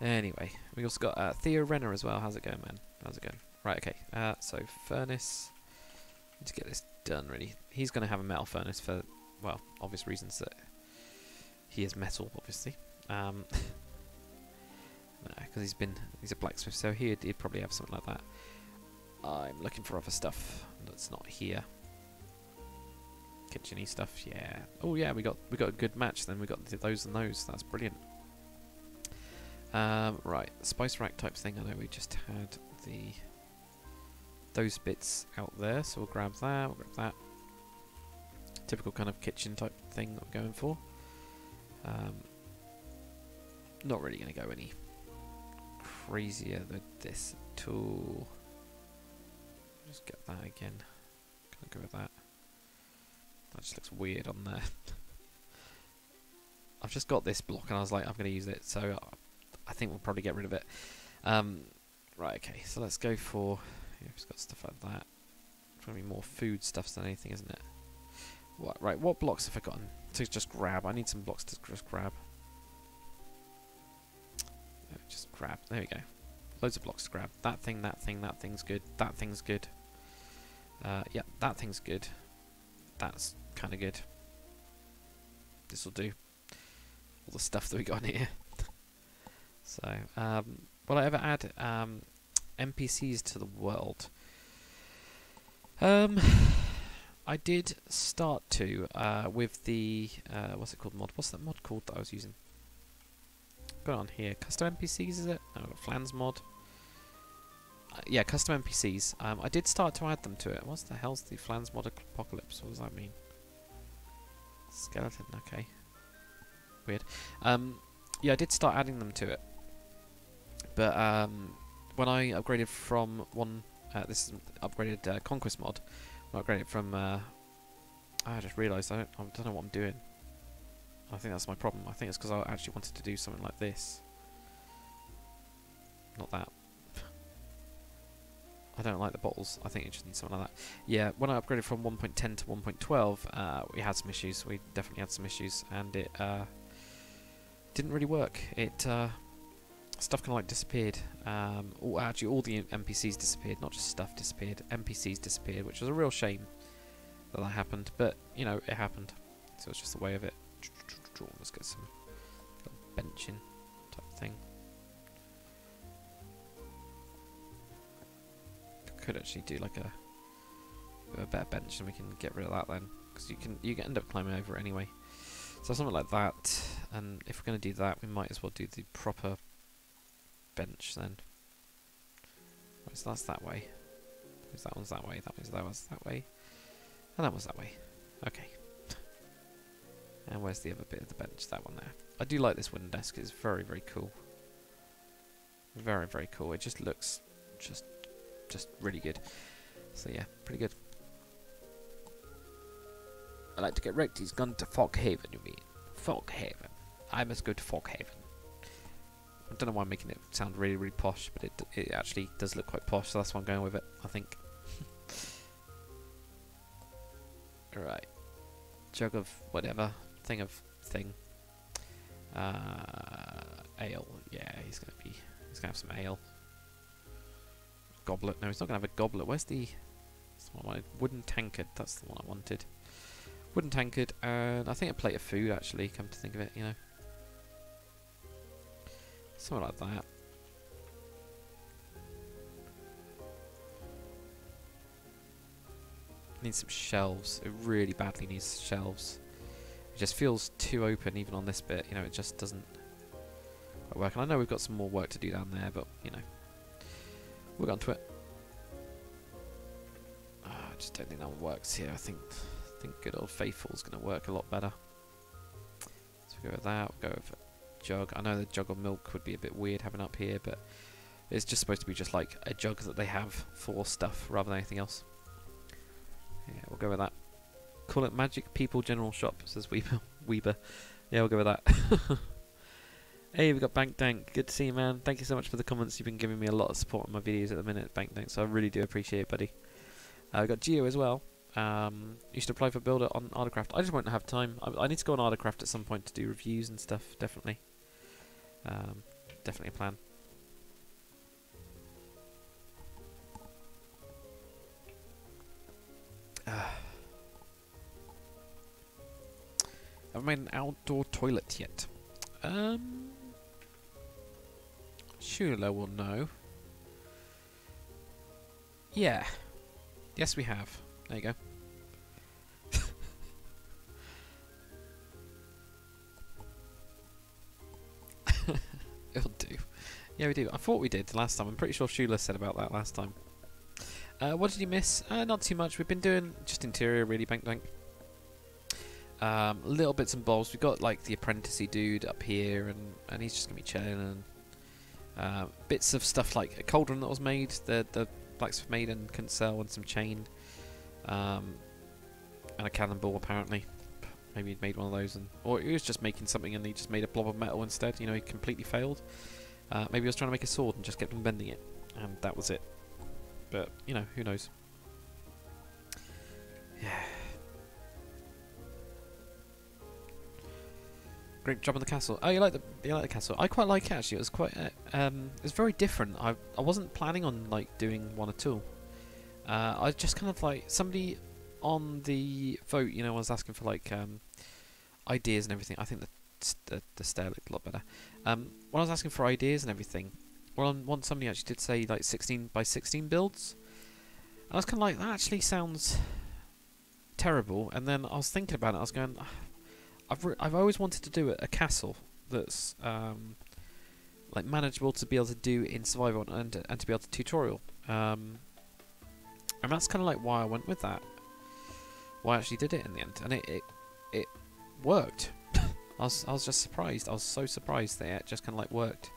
Anyway, we also got uh, Theo Renner as well. How's it going, man? How's it going? Right, okay. Uh, so, furnace. Need to get this done, really. He's going to have a metal furnace for, well, obvious reasons that he is metal, obviously. Um, because he's been, he's a blacksmith, so he'd, he'd probably have something like that. I'm looking for other stuff that's not here kitcheny stuff. Yeah. Oh yeah, we got we got a good match. Then we got those and those. That's brilliant. Um, right, spice rack type thing. I know we just had the those bits out there, so we'll grab that. We'll grab that. Typical kind of kitchen type thing that we're going for. Um, not really going to go any crazier than this tool. Just get that again. Gonna go with that. That just looks weird on there. I've just got this block and I was like, I'm going to use it, so I think we'll probably get rid of it. Um, right, okay, so let's go for... Yeah, it's got stuff like that. It's going to be more food stuff than anything, isn't it? What, right, what blocks have I gotten to just grab? I need some blocks to just grab. Just grab. There we go. Loads of blocks to grab. That thing, that thing, that thing's good. That thing's good. Uh, yeah, that thing's good. That's kind of good. This will do. All the stuff that we got in here. so, um, will I ever add um, NPCs to the world? Um, I did start to uh, with the uh, what's it called mod? What's that mod called that I was using? Got on here, custom NPCs is it? No, Flans mod. Uh, yeah, custom NPCs. Um, I did start to add them to it. What's the hell's the Flans mod apocalypse? What does that mean? Skeleton. Okay. Weird. Um, yeah, I did start adding them to it, but um, when I upgraded from one, uh, this is upgraded uh, Conquest mod. When I upgraded from, uh, I just realised I don't, I don't know what I'm doing. I think that's my problem. I think it's because I actually wanted to do something like this. Not that. I don't like the bottles. I think it just needs something like that. Yeah, when I upgraded from 1.10 to 1.12, uh, we had some issues. We definitely had some issues, and it uh, didn't really work. It uh, stuff kind of like disappeared. Um, all, actually, all the NPCs disappeared, not just stuff disappeared. NPCs disappeared, which was a real shame that that happened. But you know, it happened, so it's just the way of it. Let's get some benching type thing. Could actually do like a, a better bench, and we can get rid of that then, because you can you can end up climbing over it anyway. So something like that, and if we're going to do that, we might as well do the proper bench then. Right, so that's that way. Because that one's that way, that one's that one's that way, and that one's that way. Okay. And where's the other bit of the bench? That one there. I do like this wooden desk. It's very, very cool. Very, very cool. It just looks just, just really good. So yeah, pretty good. I like to get wrecked. He's gone to Foghaven, you mean? Foghaven. I must go to Foghaven. I don't know why I'm making it sound really, really posh, but it, it actually does look quite posh, so that's why I'm going with it, I think. Alright. Jug of whatever thing of thing. Uh, ale. Yeah, he's gonna be. He's gonna have some ale. Goblet. No, he's not gonna have a goblet. Where's the? Wooden tankard. That's the one I wanted. Wooden tankard, and I think a plate of food. Actually, come to think of it, you know, something like that. Needs some shelves. It really badly needs shelves. It just feels too open even on this bit, you know, it just doesn't work. And I know we've got some more work to do down there, but, you know, we'll get to it. Oh, I just don't think that one works here. I think I think good old faithful is going to work a lot better. So we'll go with that, we'll go with jug. I know the jug of milk would be a bit weird having up here, but it's just supposed to be just like a jug that they have for stuff rather than anything else. Yeah, we'll go with that. Call it Magic People General Shop, says Weeber. Weeber. Yeah, we'll go with that. hey, we've got Bank Dank. Good to see you, man. Thank you so much for the comments. You've been giving me a lot of support on my videos at the minute, Bank Dank, so I really do appreciate it, buddy. Uh, we've got Geo as well. Um, you should apply for Builder on Artocraft. I just won't have time. I, I, need to go on Artocraft at some point to do reviews and stuff, definitely. Um, definitely a plan. Haven't made an outdoor toilet yet. Um, Shula will know. Yeah. Yes, we have. There you go. It'll do. Yeah, we do. I thought we did last time. I'm pretty sure Shula said about that last time. Uh, what did you miss? Uh, not too much. We've been doing just interior, really, bank bank. Um, little bits and bobs. We've got like the apprenticey dude up here, and, and he's just gonna be chilling. And uh, bits of stuff like a cauldron that was made, the the blacksmith made and couldn't sell, and some chain, um, and a cannonball apparently. Maybe he'd made one of those, and or he was just making something and he just made a blob of metal instead. You know, he completely failed. Uh, maybe he was trying to make a sword and just kept on bending it, and that was it. But you know, who knows? Yeah. Great job on the castle. Oh, you like the you like the castle? I quite like it actually. It was quite uh, um, it was very different. I I wasn't planning on like doing one at all. Uh, I just kind of like somebody on the vote. You know, was asking for like um, ideas and everything. I think the the, the stair looked a lot better. Um, when I was asking for ideas and everything, well, one somebody actually did say like 16 by 16 builds. And I was kind of like, that actually sounds terrible. And then I was thinking about it. I was going, "Ah, I've I've always wanted to do a, a castle that's um, like manageable to be able to do in survival and and to be able to tutorial. Um, and that's kind of like why I went with that. Why I actually did it in the end, and it it, it worked. I was I was just surprised. I was so surprised that it just kind of like worked.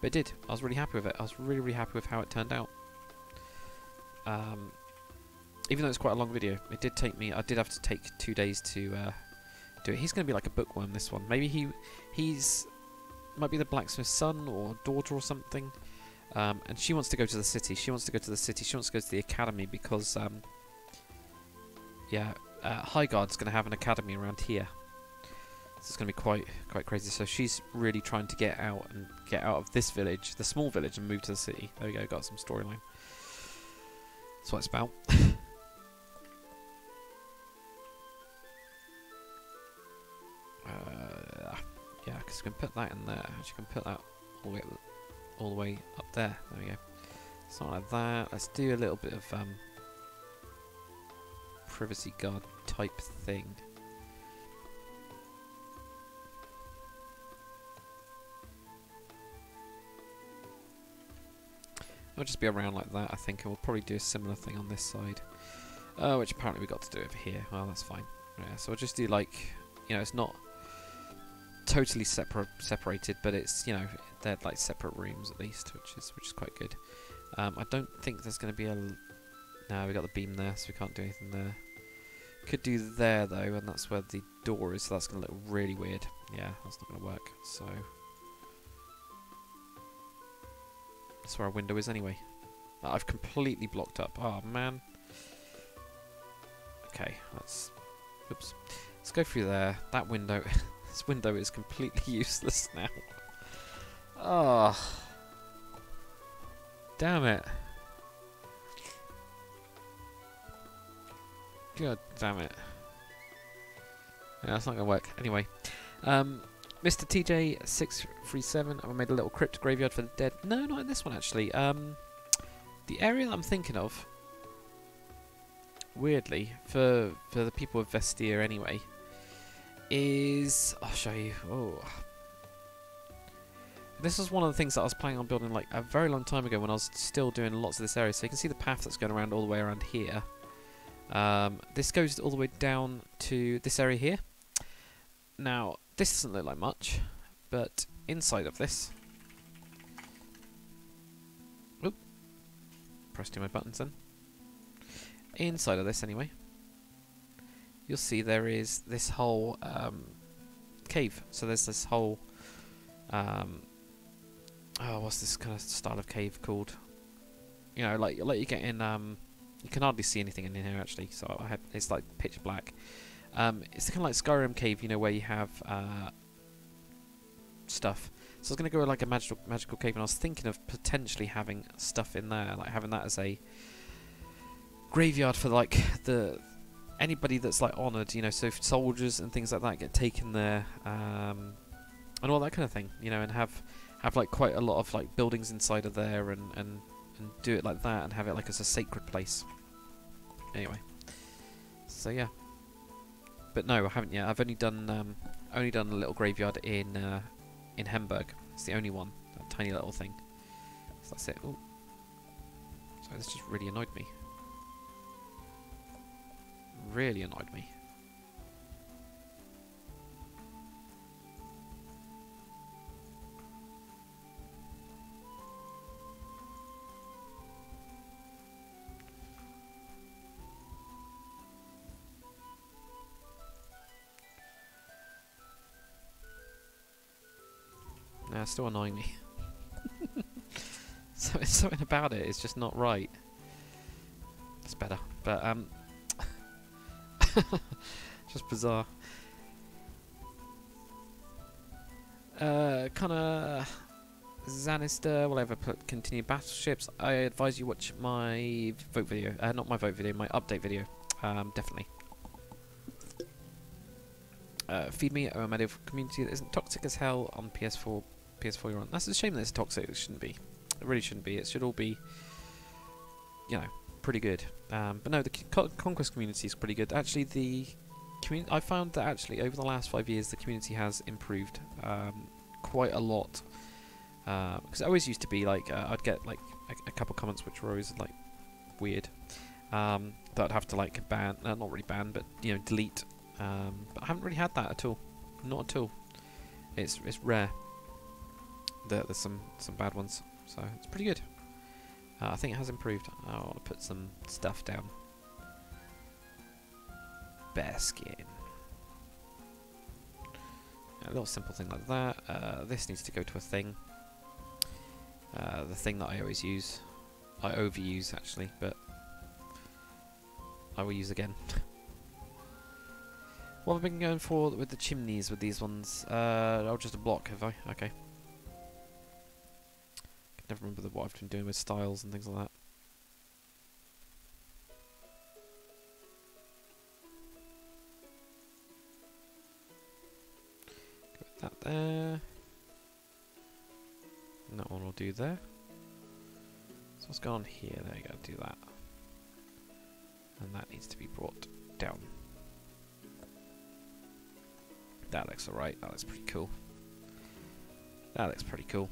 But it did. I was really happy with it. I was really really happy with how it turned out. Um, even though it's quite a long video, it did take me. I did have to take two days to uh, do it. He's going to be like a bookworm. This one, maybe he he's might be the blacksmith's son or daughter or something. Um, and she wants to go to the city. She wants to go to the city. She wants to go to the academy because, um, yeah, uh, Highguard's going to have an academy around here. So it's going to be quite quite crazy. So she's really trying to get out and get out of this village, the small village, and move to the city. There we go. Got some storyline. That's what it's about. because you can put that in there. You can put that all the way up, all the way up there. There we go. Something like that. Let's do a little bit of um, privacy guard type thing. It'll just be around like that, I think, and we'll probably do a similar thing on this side. Uh, which apparently we got to do over here. Well, that's fine. Yeah, so we'll just do like, you know, it's not totally separate, separated, but it's you know they're like separate rooms at least, which is which is quite good. Um, I don't think there's going to be a. no, we got the beam there, so we can't do anything there. Could do there though, and that's where the door is. So that's going to look really weird. Yeah, that's not going to work. So that's where our window is anyway. I've completely blocked up. Oh man. Okay, let's. Oops. Let's go through there. That window. this window is completely useless now. Oh. Damn it. God damn it. Yeah, that's not going to work. Anyway. Um, Mr. TJ637, I made a little crypt graveyard for the dead. No, not in this one actually. Um, the area that I'm thinking of, weirdly, for for the people of Vestia anyway, is I'll show you. Oh, this was one of the things that I was planning on building like a very long time ago when I was still doing lots of this area. So you can see the path that's going around all the way around here. Um, this goes all the way down to this area here. Now, this doesn't look like much, but inside of this... Oop. Pressed my buttons then. Inside of this, anyway, you'll see there is this whole um, cave. So there's this whole... Um, oh, what's this kind of style of cave called? You know, like like you get in... Um, you can hardly see anything in here, actually, so I have, it's like pitch black. Um, it's kind of like Skyrim cave, you know, where you have uh, stuff. So I was going to go like a magical magical cave, and I was thinking of potentially having stuff in there, like having that as a graveyard for like the anybody that's like honoured, you know, so soldiers and things like that get taken there, um, and all that kind of thing, you know, and have have like quite a lot of like buildings inside of there, and and and do it like that, and have it like as a sacred place. Anyway, so yeah but no, I haven't yet. I've only done um, only done a little graveyard in uh, in Hamburg. It's the only one, that tiny little thing. So that's it. Ooh. So this just really annoyed me. Really annoyed me. Nah, it's still annoying me. so something about it is just not right. It's better, but um, just bizarre. Uh, of Zanister will ever put continue battleships. I advise you watch my vote video. Uh, not my vote video, my update video. Um, definitely. Uh, feed me a medieval community that isn't toxic as hell on PS4 PS4 you're on. That's a shame that it's toxic. It shouldn't be. It really shouldn't be. It should all be, you know, pretty good. Um, but no, the co conquest community is pretty good. Actually, the community I found that actually over the last five years the community has improved um, quite a lot. Because uh, it always used to be like uh, I'd get like a, a, couple comments which were always like weird. Um, that I'd have to like ban, uh, not really ban, but you know delete. Um, but I haven't really had that at all, not at all. It's it's rare. There, there's some some bad ones, so it's pretty good. Uh, I think it has improved. I want to put some stuff down. Bear skin. A little simple thing like that. Uh, this needs to go to a thing. Uh, the thing that I always use. I overuse actually, but I will use again. what have I been going for with the chimneys with these ones? Uh, oh, just a block, have I? Okay never remember the, what I've been doing with styles and things like that. Put that there. And that one will do there. So what's going on here? There you go, do that. And that needs to be brought down. That looks alright, that looks pretty cool. That looks pretty cool.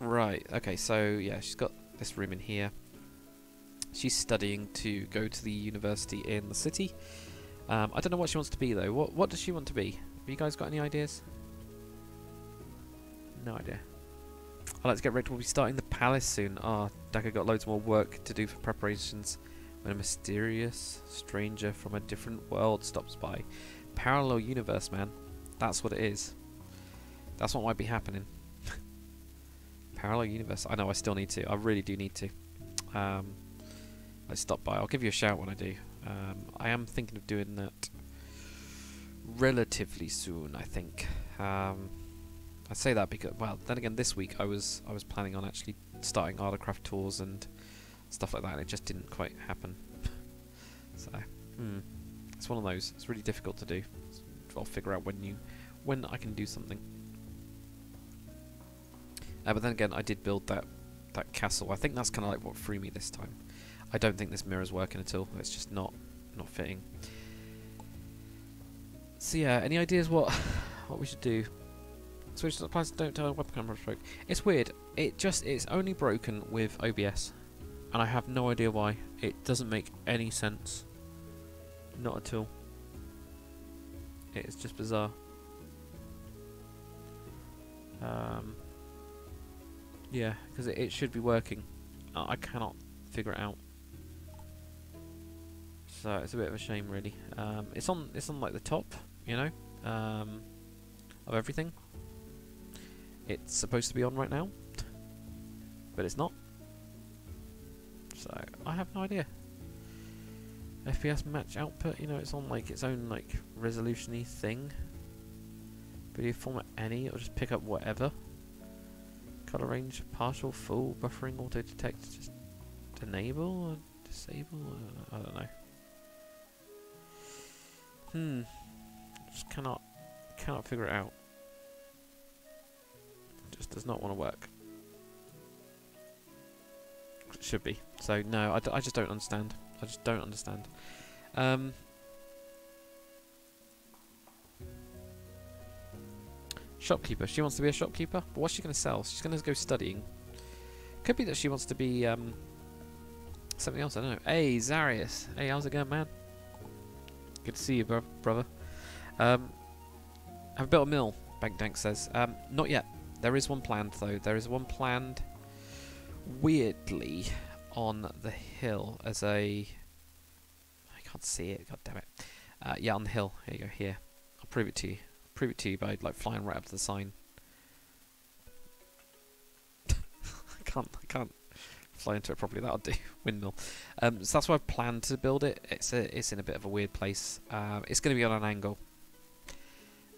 Right, okay, so yeah, she's got this room in here. She's studying to go to the university in the city. Um, I don't know what she wants to be though. What what does she want to be? Have you guys got any ideas? No idea. I'd like to get ready. We'll be starting the palace soon. Ah, oh, Daka got loads more work to do for preparations when a mysterious stranger from a different world stops by. Parallel universe, man. That's what it is. That's what might be happening. Parallel universe. I know I still need to. I really do need to. Um, let's stop by. I'll give you a shout when I do. Um, I am thinking of doing that relatively soon. I think. Um, I say that because, well, then again, this week I was I was planning on actually starting Artocraft tours and stuff like that, and it just didn't quite happen. so, hmm, it's one of those. It's really difficult to do. I'll figure out when you when I can do something. Uh, but then again, I did build that that castle. I think that's kind of like what threw me this time. I don't think this mirror's working at all. It's just not not fitting. So yeah, any ideas what what we should do? Switch to plans don't tell webcam camera broke. It's weird. It just it's only broken with OBS, and I have no idea why. It doesn't make any sense. Not at all. It's just bizarre. Um, yeah, because it, it, should be working. I cannot figure it out. So it's a bit of a shame, really. Um, it's on it's on like the top, you know, um, of everything. It's supposed to be on right now, but it's not. So I have no idea. FPS match output, you know, it's on like its own like resolutiony thing. Video format any, or just pick up whatever. Color range, partial, full, buffering, auto detect, just enable or disable? I don't know. Hmm. Just cannot, cannot figure it out. Just does not want to work. It should be. So no, I, I just don't understand. I just don't understand. Um, Shopkeeper. She wants to be a shopkeeper. But what's she going to sell? She's going to go studying. Could be that she wants to be um, something else. I don't know. Hey, Zarius. Hey, how's it going, man? Good to see you, bro brother. Um, I've built a mill, Bankdank says. Um, not yet. There is one planned, though. There is one planned, weirdly, on the hill as a... I can't see it. God damn it. Uh, yeah, on the hill. Here you go. Here. I'll prove it to you prove it to you by like flying right up to the sign. I can't, I can't fly into it properly. That'll do. Windmill. Um, so that's why I've planned to build it. It's a, it's in a bit of a weird place. Uh, it's going to be on an angle.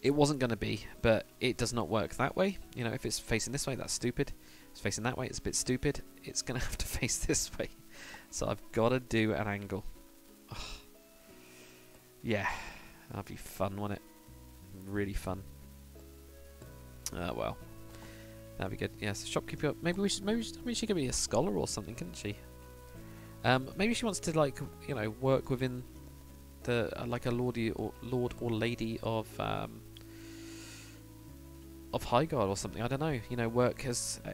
It wasn't going to be, but it does not work that way. You know, if it's facing this way, that's stupid. If it's facing that way, it's a bit stupid. It's going to have to face this way. So I've got to do an angle. Oh. Yeah, that'll be fun, won't it? Really fun. Uh, well, that'd be good. Yes, shopkeeper. Maybe we should. Maybe she, maybe she could be a scholar or something, couldn't she? Um, maybe she wants to like you know work within the uh, like a lordy or lord or lady of um, of Highgarde or something. I don't know. You know, work as uh,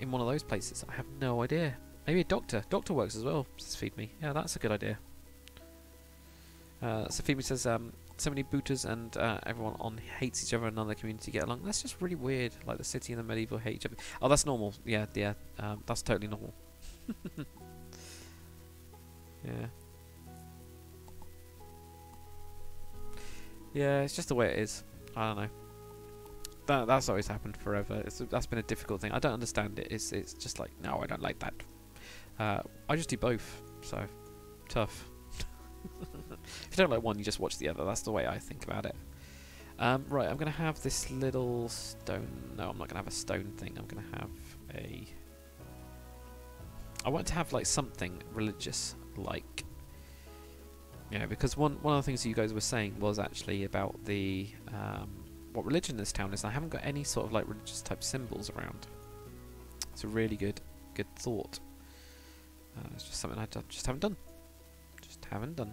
in one of those places. I have no idea. Maybe a doctor. Doctor works as well. Says feed me. Yeah, that's a good idea. Uh, so feed me says um, so many booters and uh, everyone on hates each other and none of the community get along. That's just really weird. Like the city and the medieval hate each other. Oh, that's normal. Yeah, yeah. Um, that's totally normal. yeah. Yeah, it's just the way it is. I don't know. That that's always happened forever. It's, that's been a difficult thing. I don't understand it. It's it's just like no, I don't like that. Uh, I just do both, so tough. if you don't like one, you just watch the other. That's the way I think about it. Um, right, I'm going to have this little stone... No, I'm not going to have a stone thing. I'm going to have a... I want to have like something religious, like... Yeah, because one one of the things you guys were saying was actually about the... Um, what religion this town is. I haven't got any sort of like religious type symbols around. It's a really good good thought. Uh, it's just something I just haven't done. Just haven't done.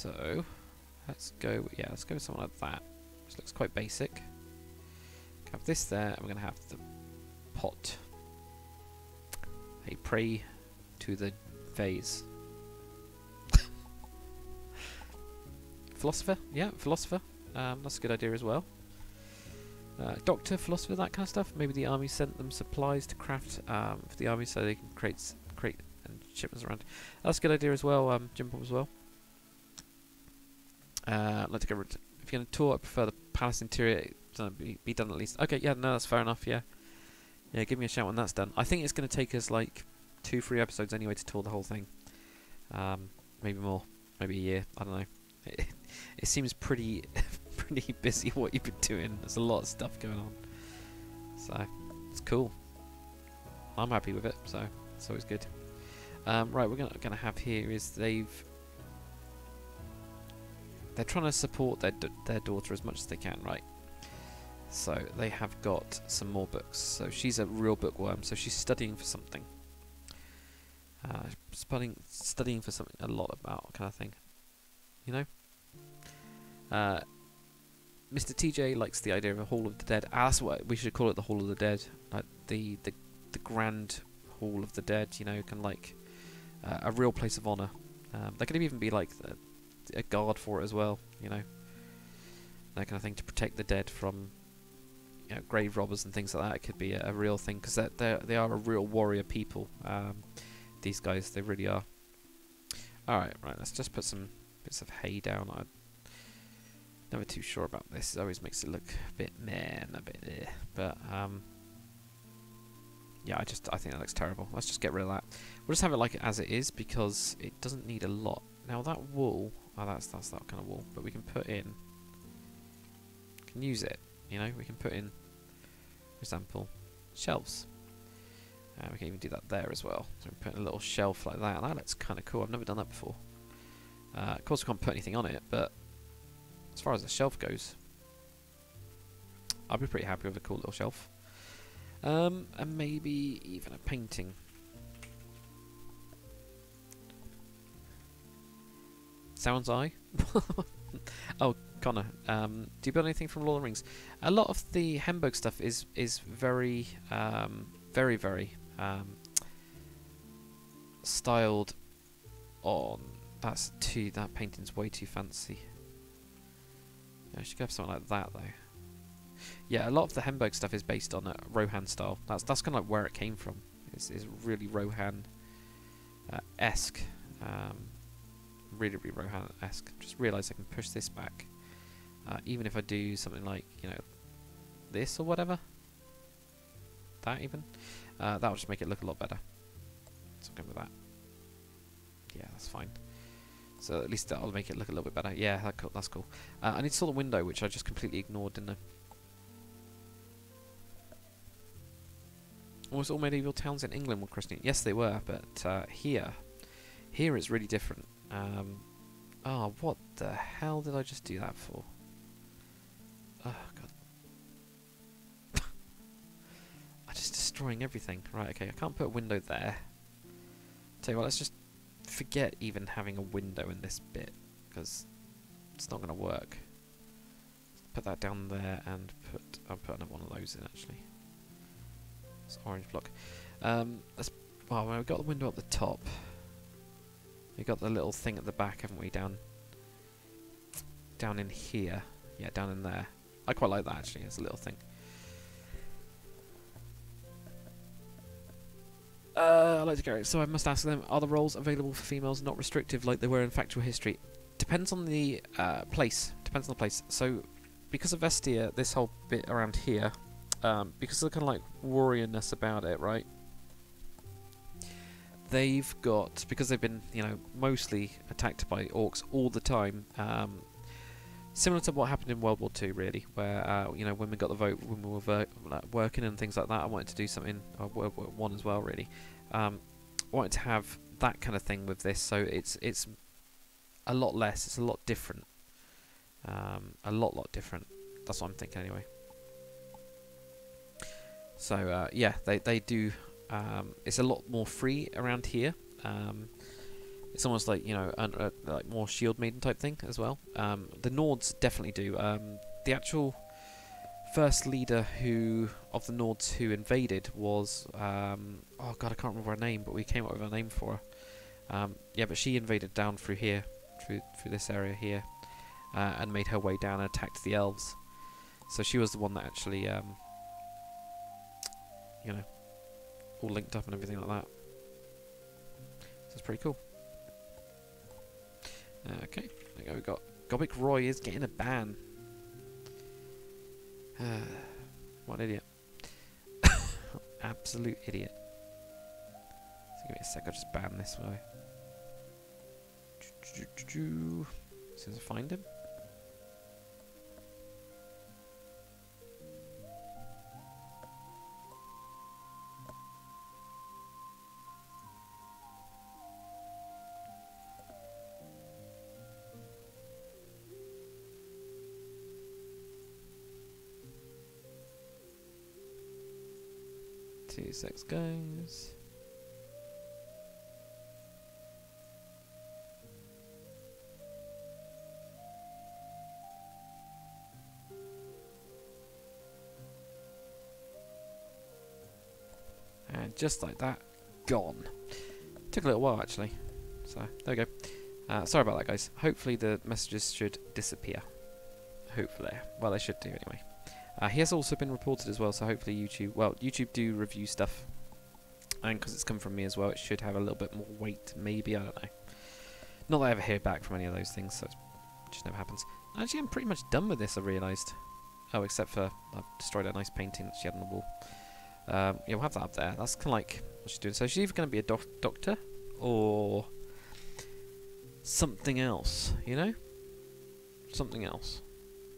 So, let's go, yeah, let's go with something like that. Which looks quite basic. Have this there, and we're going to have the pot. A pray to the vase. philosopher, yeah, philosopher. Um, that's a good idea as well. Uh, doctor, philosopher, that kind of stuff. Maybe the army sent them supplies to craft um, for the army so they can create create and shipments around. That's a good idea as well. Um, Jim Bob as well. Uh, go. if you're going to tour, I prefer the palace interior. Be, be done at least. Okay, yeah, no, that's fair enough. Yeah, yeah. Give me a shout when that's done. I think it's going to take us like two, three episodes anyway to tour the whole thing. Um, maybe more. Maybe a year. I don't know. It, it seems pretty pretty busy what you've been doing. There's a lot of stuff going on. So, it's cool. I'm happy with it, so it's always good. Um, right, we're gonna, gonna have here is they've they're trying to support their their daughter as much as they can, right? So they have got some more books. So she's a real bookworm. So she's studying for something. Uh, studying studying for something a lot about kind of thing. You know. Uh, Mr. TJ likes the idea of a Hall of the Dead. That's what we should call it, the Hall of the Dead, like the the the Grand Hall of the Dead. You know, kind like uh, a real place of honor. Um, there could even be like a, a guard for it as well. You know, that kind of thing to protect the dead from you know, grave robbers and things like that. It could be a, a real thing because they they are a real warrior people. Um, these guys, they really are. All right, right. Let's just put some bits of hay down. I'm Never too sure about this. It always makes it look a bit meh a bit eh. But, um, yeah, I just I think that looks terrible. Let's just get rid of that. We'll just have it like it as it is because it doesn't need a lot. Now that wool, oh that's that's that kind of wall. but we can put in, can use it. You know, we can put in, for example, shelves. Uh, we can even do that there as well. So we put a little shelf like that. That looks kind of cool. I've never done that before. Uh, of course, we can't put anything on it, but as far as the shelf goes, I'd be pretty happy with a cool little shelf. Um, and maybe even a painting. Sounds I. oh, Connor, um, do you build anything from Lord of the Rings? A lot of the Hemberg stuff is is very, um, very, very um, styled on. That's too. That painting's way too fancy. I should for something like that though. Yeah, a lot of the Hemberg stuff is based on a Rohan style. That's that's kind of like where it came from. It's, it's really Rohan uh, esque. Um, really, really Rohan esque. Just realise I can push this back, uh, even if I do something like you know this or whatever. That even. Uh, that will just make it look a lot better. So I'm with that. Yeah, that's fine. So at least that'll make it look a little bit better. Yeah, that cool, that's cool. Uh, I need to sort the window, which I just completely ignored, didn't I? Was all medieval towns in England were Christian? Yes, they were, but uh, here, here it's really different. Um, oh, what the hell did I just do that for? Oh, God. I'm just destroying everything. Right, okay, I can't put a window there. Tell you what, let's just forget even having a window in this bit, because it's not going to work. Put that down there and put... I'll put another one of those in, actually. It's orange block. Um, let's... Well, we've got the window at the top. We've got the little thing at the back, haven't we, down... Down in here. Yeah, down in there. I quite like that, actually, It's a little thing. Uh, I'd like to go. So I must ask them: Are the roles available for females not restrictive like they were in Factual History? Depends on the uh, place. Depends on the place. So, because of Vestia, this whole bit around here, um, because of the kind of like warriorness about it, right? They've got because they've been, you know, mostly attacked by orcs all the time. Um, similar to what happened in World War Two, really, where uh, you know women got the vote, women were working and things like that. I wanted to do something, uh, World War One as well, really. Um, I wanted to have that kind of thing with this, so it's it's a lot less. It's a lot different. Um, a lot, lot different. That's what I'm thinking, anyway. So uh, yeah, they they do. Um, it's a lot more free around here. Um, it's almost like you know, un, uh, like more shield maiden type thing as well. Um, the Nords definitely do. Um, the actual first leader who of the Nords who invaded was um, oh god, I can't remember her name, but we came up with a name for her. Um, yeah, but she invaded down through here, through through this area here, uh, and made her way down and attacked the elves. So she was the one that actually, you know, all linked up and everything like that. So it's pretty cool. Okay, there we go. We got Gobic Roy is getting a ban. Uh, what an idiot. Absolute idiot. So give me a sec, I'll just ban this way. As soon as I find him. Two six goes. And just like that, gone. Took a little while actually. So, there we go. Uh, sorry about that guys. Hopefully the messages should disappear. Hopefully. Well, they should do anyway. Uh, he has also been reported as well, so hopefully YouTube... Well, YouTube do review stuff. And because it's come from me as well, it should have a little bit more weight, maybe, I don't know. Not that I ever hear back from any of those things, so it just never happens. Actually, I'm pretty much done with this, I realised. Oh, except for I've destroyed a nice painting that she had on the wall. Um, yeah, we'll have that up there. That's kind of like what she's doing. So she's either going to be a doc doctor or something else, you know? Something else.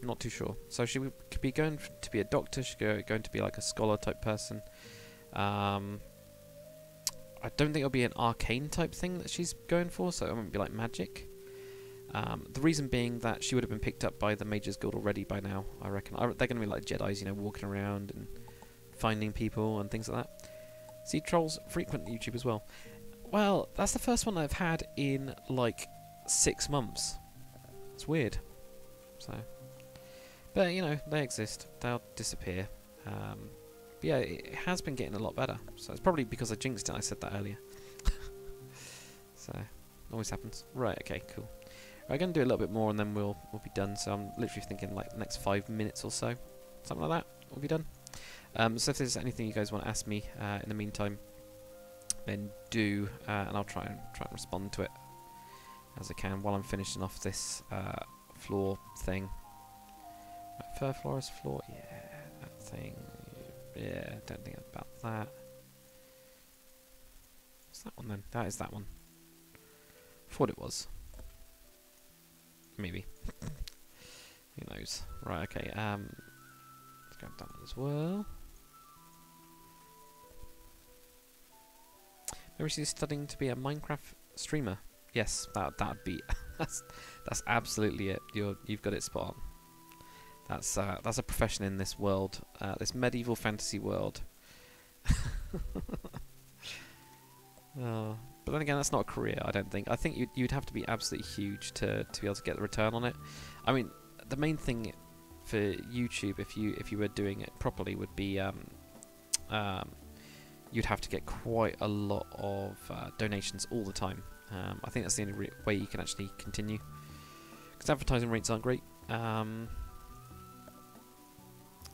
Not too sure. So she could be going to be a doctor. She's going to be like a scholar type person. Um, I don't think it'll be an arcane type thing that she's going for, so it won't be like magic. Um, the reason being that she would have been picked up by the Mages Guild already by now, I reckon. I, they're going to be like Jedi's, you know, walking around and finding people and things like that. See trolls frequent YouTube as well. Well, that's the first one I've had in like six months. It's weird. So, but you know, they exist. They'll disappear. Um, yeah, it has been getting a lot better. So it's probably because I jinxed it. I said that earlier. so it always happens. Right. Okay. Cool. I'm going to do a little bit more and then we'll we'll be done. So I'm literally thinking like the next five minutes or so, something like that. We'll be done. Um, so if there's anything you guys want to ask me uh, in the meantime, then do, uh, and I'll try and try and respond to it as I can while I'm finishing off this uh, floor thing. Fur florist floor, yeah, that thing. Yeah, don't think about that. What's that one then? That is that one. Thought it was. Maybe. Who knows? Right, okay. Um, let's grab that one as well. Maybe she's studying to be a Minecraft streamer. Yes, that that'd be that's that's absolutely it. You're you've got it spot on. That's uh, that's a profession in this world, uh, this medieval fantasy world. oh, but then again, that's not a career. I don't think. I think you'd, you'd have to be absolutely huge to to be able to get the return on it. I mean, the main thing for YouTube, if you if you were doing it properly, would be um, um, you'd have to get quite a lot of uh, donations all the time. Um, I think that's the only way you can actually continue because advertising rates aren't great. Um,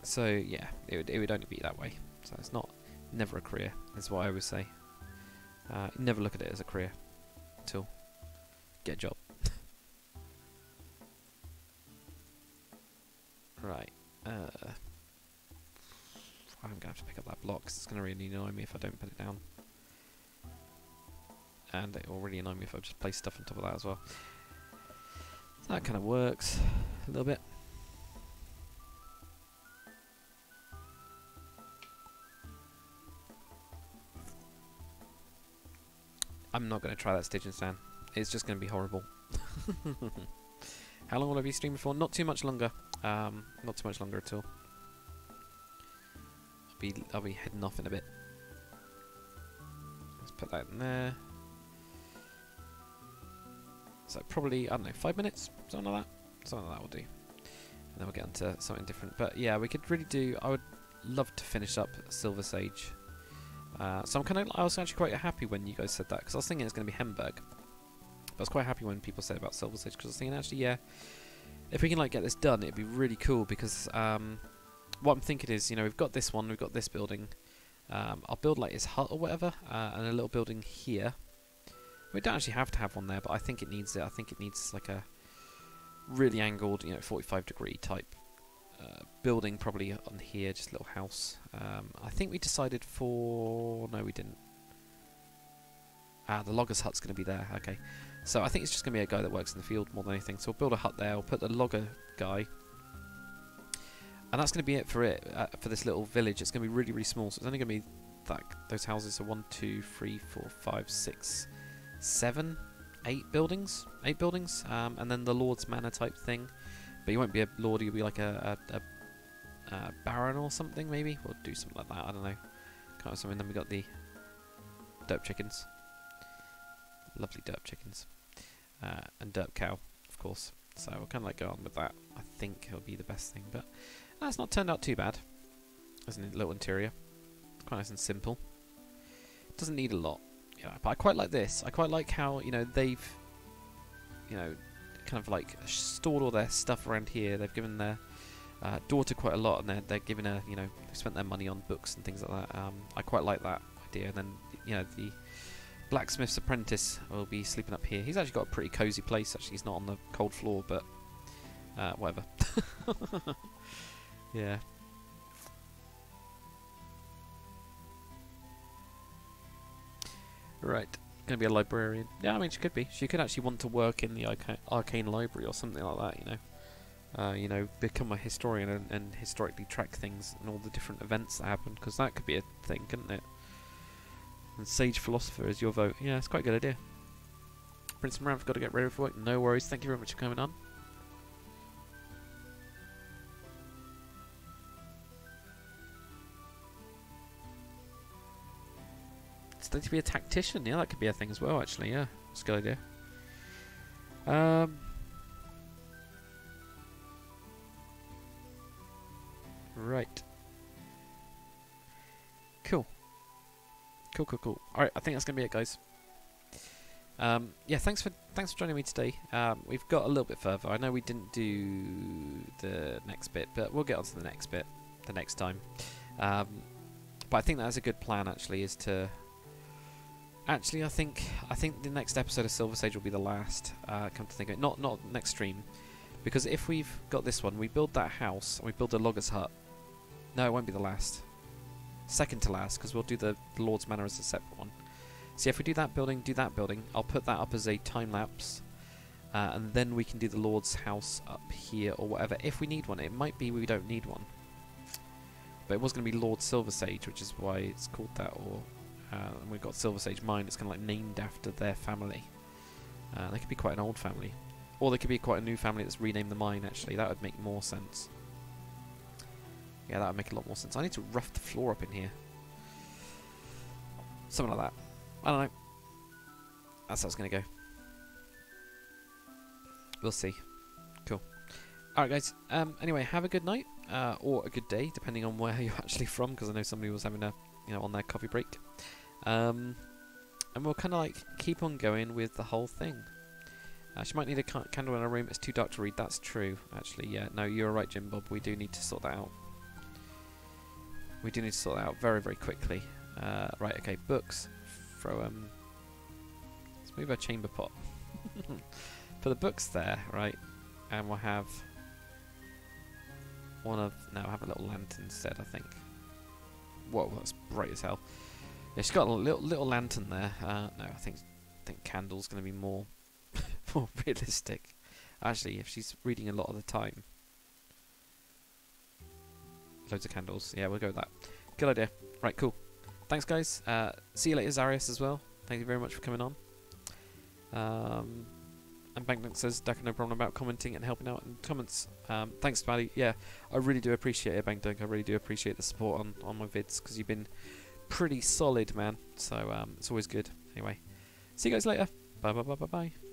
so yeah, it would it would only be that way. So it's not never a career. Is what I always say. Uh, never look at it as a career until get a job. right. Uh, I'm gonna have to pick up that block. Cause it's gonna really annoy me if I don't put it down. And it will really annoy me if I just place stuff on top of that as well. So that kind of works a little bit. I'm not going to try that Stygian stand. It's just going to be horrible. How long will I be streaming for? Not too much longer. Um, not too much longer at all. I'll be I'll be heading off in a bit. Let's put that in there. So probably I don't know five minutes, something like that. Something like that will do. And then we'll get into something different. But yeah, we could really do. I would love to finish up Silver Sage. Uh, so I'm kind of, I was actually quite happy when you guys said that because I was thinking it's going to be Hemberg. But I was quite happy when people said about Silver Sage because I was thinking actually, yeah, if we can like get this done, it'd be really cool because um, what I'm thinking is, you know, we've got this one, we've got this building. Um, I'll build like his hut or whatever, uh, and a little building here. We don't actually have to have one there, but I think it needs it. I think it needs like a really angled, you know, 45 degree type uh, building probably on here, just a little house. Um, I think we decided for... no we didn't. Ah, the logger's hut's going to be there, okay. So I think it's just going to be a guy that works in the field more than anything. So we'll build a hut there, we'll put the logger guy. And that's going to be it for it, uh, for this little village. It's going to be really, really small, so it's only going to be like those houses are one, two, three, four, five, six, seven, eight buildings, eight buildings, um, and then the Lord's Manor type thing. But you won't be a lord, you'll be like a, a, a, a baron or something, maybe? We'll do something like that, I don't know. Kind of something. Then we got the derp chickens. Lovely derp chickens. Uh, and derp cow, of course. So we'll kind of like go on with that. I think it'll be the best thing. But that's not turned out too bad. As a little interior. Quite nice and simple. Doesn't need a lot. Yeah, but I quite like this. I quite like how, you know, they've, you know, kind of like stored all their stuff around here. They've given their uh, daughter quite a lot, and they're, they're giving her, you know, spent their money on books and things like that. Um, I quite like that idea. And then, you know, the blacksmith's apprentice will be sleeping up here. He's actually got a pretty cozy place. Actually, he's not on the cold floor, but uh, whatever. yeah. Right going to be a librarian. Yeah, I mean, she could be. She could actually want to work in the arca arcane library or something like that, you know. Uh, you know, become a historian and, and, historically track things and all the different events that happen, because that could be a thing, couldn't it? And Sage Philosopher is your vote. Yeah, it's quite a good idea. Prince Moran's got to get ready for work. No worries. Thank you very much for coming on. To be a tactician. Yeah, that could be a thing as well, actually. Yeah, it's a good idea. Um, right. Cool. Cool, cool, cool. Alright, I think that's going to be it, guys. Um, yeah, thanks for thanks for joining me today. Um, we've got a little bit further. I know we didn't do the next bit, but we'll get on to the next bit the next time. Um, but I think that's a good plan, actually, is to Actually, I think I think the next episode of Silver Sage will be the last. Uh, come to think of it, not not next stream, because if we've got this one, we build that house and we build a logger's hut. No, it won't be the last. Second to last, because we'll do the Lord's Manor as a separate one. See, if we do that building, do that building, I'll put that up as a time lapse, uh, and then we can do the Lord's house up here or whatever. If we need one, it might be we don't need one. But it was going to be Lord Silver Sage, which is why it's called that, or uh, and we've got Silver Sage Mine, it's kind of like named after their family. Uh, they could be quite an old family. Or they could be quite a new family that's renamed the mine, actually. That would make more sense. Yeah, that would make a lot more sense. I need to rough the floor up in here. Something like that. I don't know. That's how it's going to go. We'll see. Cool. Alright guys, um, anyway, have a good night, uh, or a good day, depending on where you're actually from, because I know somebody was having a, you know, on their coffee break. Um, and we'll kind of like keep on going with the whole thing. Uh, she might need a candle in her room. It's too dark to read. That's true, actually. Yeah, no, you're right, Jim Bob. We do need to sort that out. We do need to sort that out very, very quickly. Uh, right, okay, books. Throw um. Let's move our chamber pot. Put the books there, right? And we'll have one of no, I'll have a little lantern instead. I think. Whoa, that's bright as hell. She's got a little little lantern there. Uh, no, I think I think candle's going to be more more realistic. Actually, if she's reading a lot of the time. Loads of candles. Yeah, we'll go with that. Good idea. Right, cool. Thanks, guys. Uh, see you later, Zarius, as well. Thank you very much for coming on. Um, and Bankdunk says, Dakr, no problem about commenting and helping out in the comments. Um, thanks, Maddie. Yeah, I really do appreciate it, Bankdunk. I really do appreciate the support on, on my vids because you've been pretty solid, man. So um, it's always good. Anyway, see you guys later. Bye, bye, bye, bye, bye.